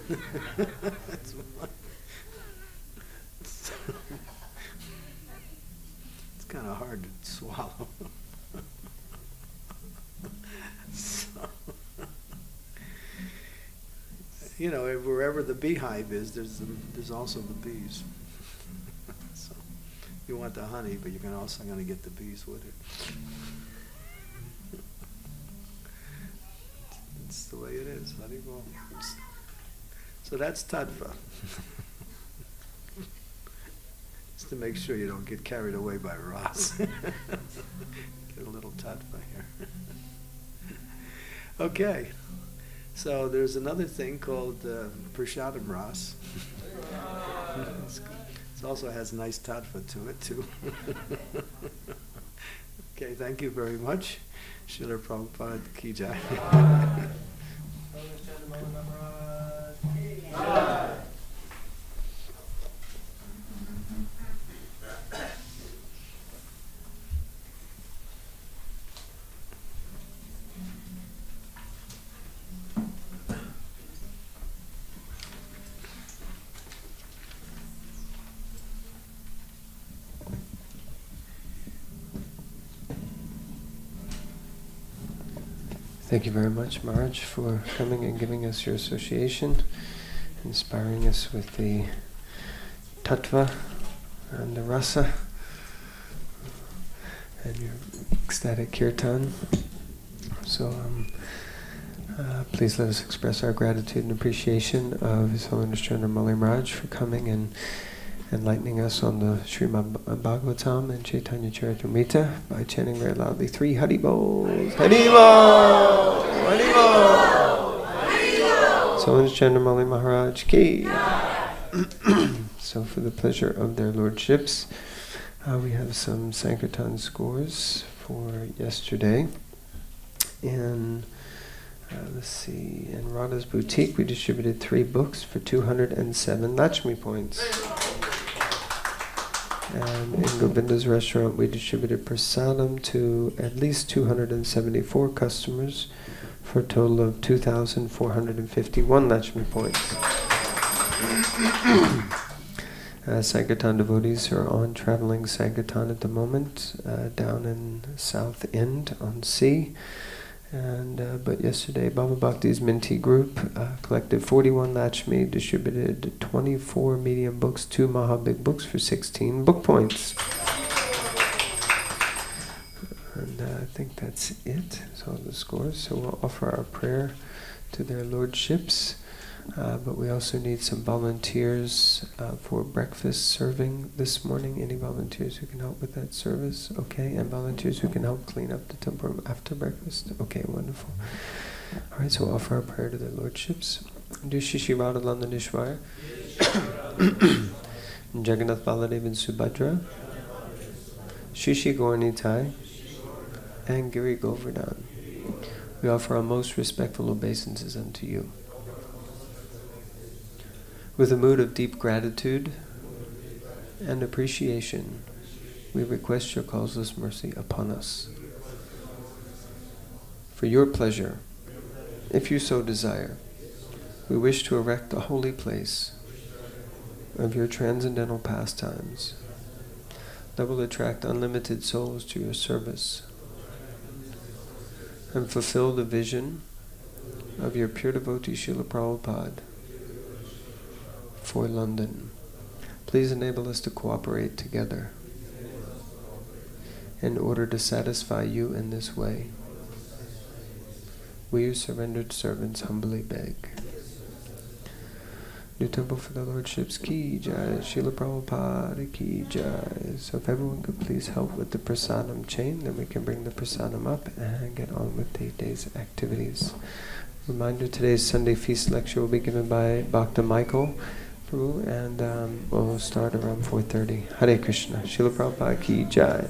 It's kind of hard to swallow. so, you know, wherever the beehive is, there's the, there's also the bees. You want the honey, but you're gonna also going to get the bees with it. It's the way it is. Bol. So that's tattva. Just to make sure you don't get carried away by ras. <laughs> get a little tattva here. okay. So there's another thing called uh, Prasadam Ras. <laughs> it also has nice tattva to it too. <laughs> okay, thank you very much. Srila Prabhupada Ki Jai. <laughs> Thank you very much, Marge, for coming and giving us your association, inspiring us with the tattva and the rasa, and your ecstatic kirtan. So, um, uh, please let us express our gratitude and appreciation of His Holiness Candramauli Maharaj for coming and enlightening us on the Srimad Bhagavatam and Chaitanya Charitamrita by chanting very loudly three Hari Bols. Hari Bol! Hari Bol! So is Candramauli Maharaj ki. so for the pleasure of their lordships, Uh, we have some Sankirtan scores for yesterday. In, uh, let's see, in Radha's Boutique, we distributed three books for 207 Lakshmi points. And in Govinda's restaurant, we distributed prasadam to at least 274 customers for a total of 2,451 Lakshmi points. <coughs> uh, Sankirtan devotees are on traveling Sankirtan at the moment, uh, down in Southend-on-Sea. And uh, but yesterday, Baba Bhakti's Minty group uh, collected 41 Lakshmi, distributed 24 medium books, two Maha Big books for 16 book points. And uh, I think that's it. So the scores. So we'll offer our prayer to their lordships. Uh, but we also need some volunteers uh, for breakfast serving this morning. Any volunteers who can help with that service? Okay, and volunteers who can help clean up the temple room after breakfast? Okay, wonderful. All right, so we'll offer our prayer to their lordships. Do Shishi Radha Londonishvara, <coughs> Jagannath Baladev and Subhadra, Sri Sri Gaurnitai, and Giri Govardhan. We offer our most respectful obeisances unto you. With a mood of deep gratitude and appreciation, we request your causeless mercy upon us. For your pleasure, if you so desire, we wish to erect a holy place of your transcendental pastimes that will attract unlimited souls to your service and fulfill the vision of your pure devotee Srila Prabhupada for London. Please enable us to cooperate together in order to satisfy you in this way. We, your surrendered servants, humbly beg. New Temple for the Lordships, Ki Jai, Srila Prabhupada, Ki Jai. So if everyone could please help with the prasadam chain, then we can bring the prasadam up and get on with the day's activities. Reminder, today's Sunday feast lecture will be given by Bhakta Michael Prabhu, and um, we'll start around 4.30. Hare Krishna, Srila Prabhupada Ki Jai.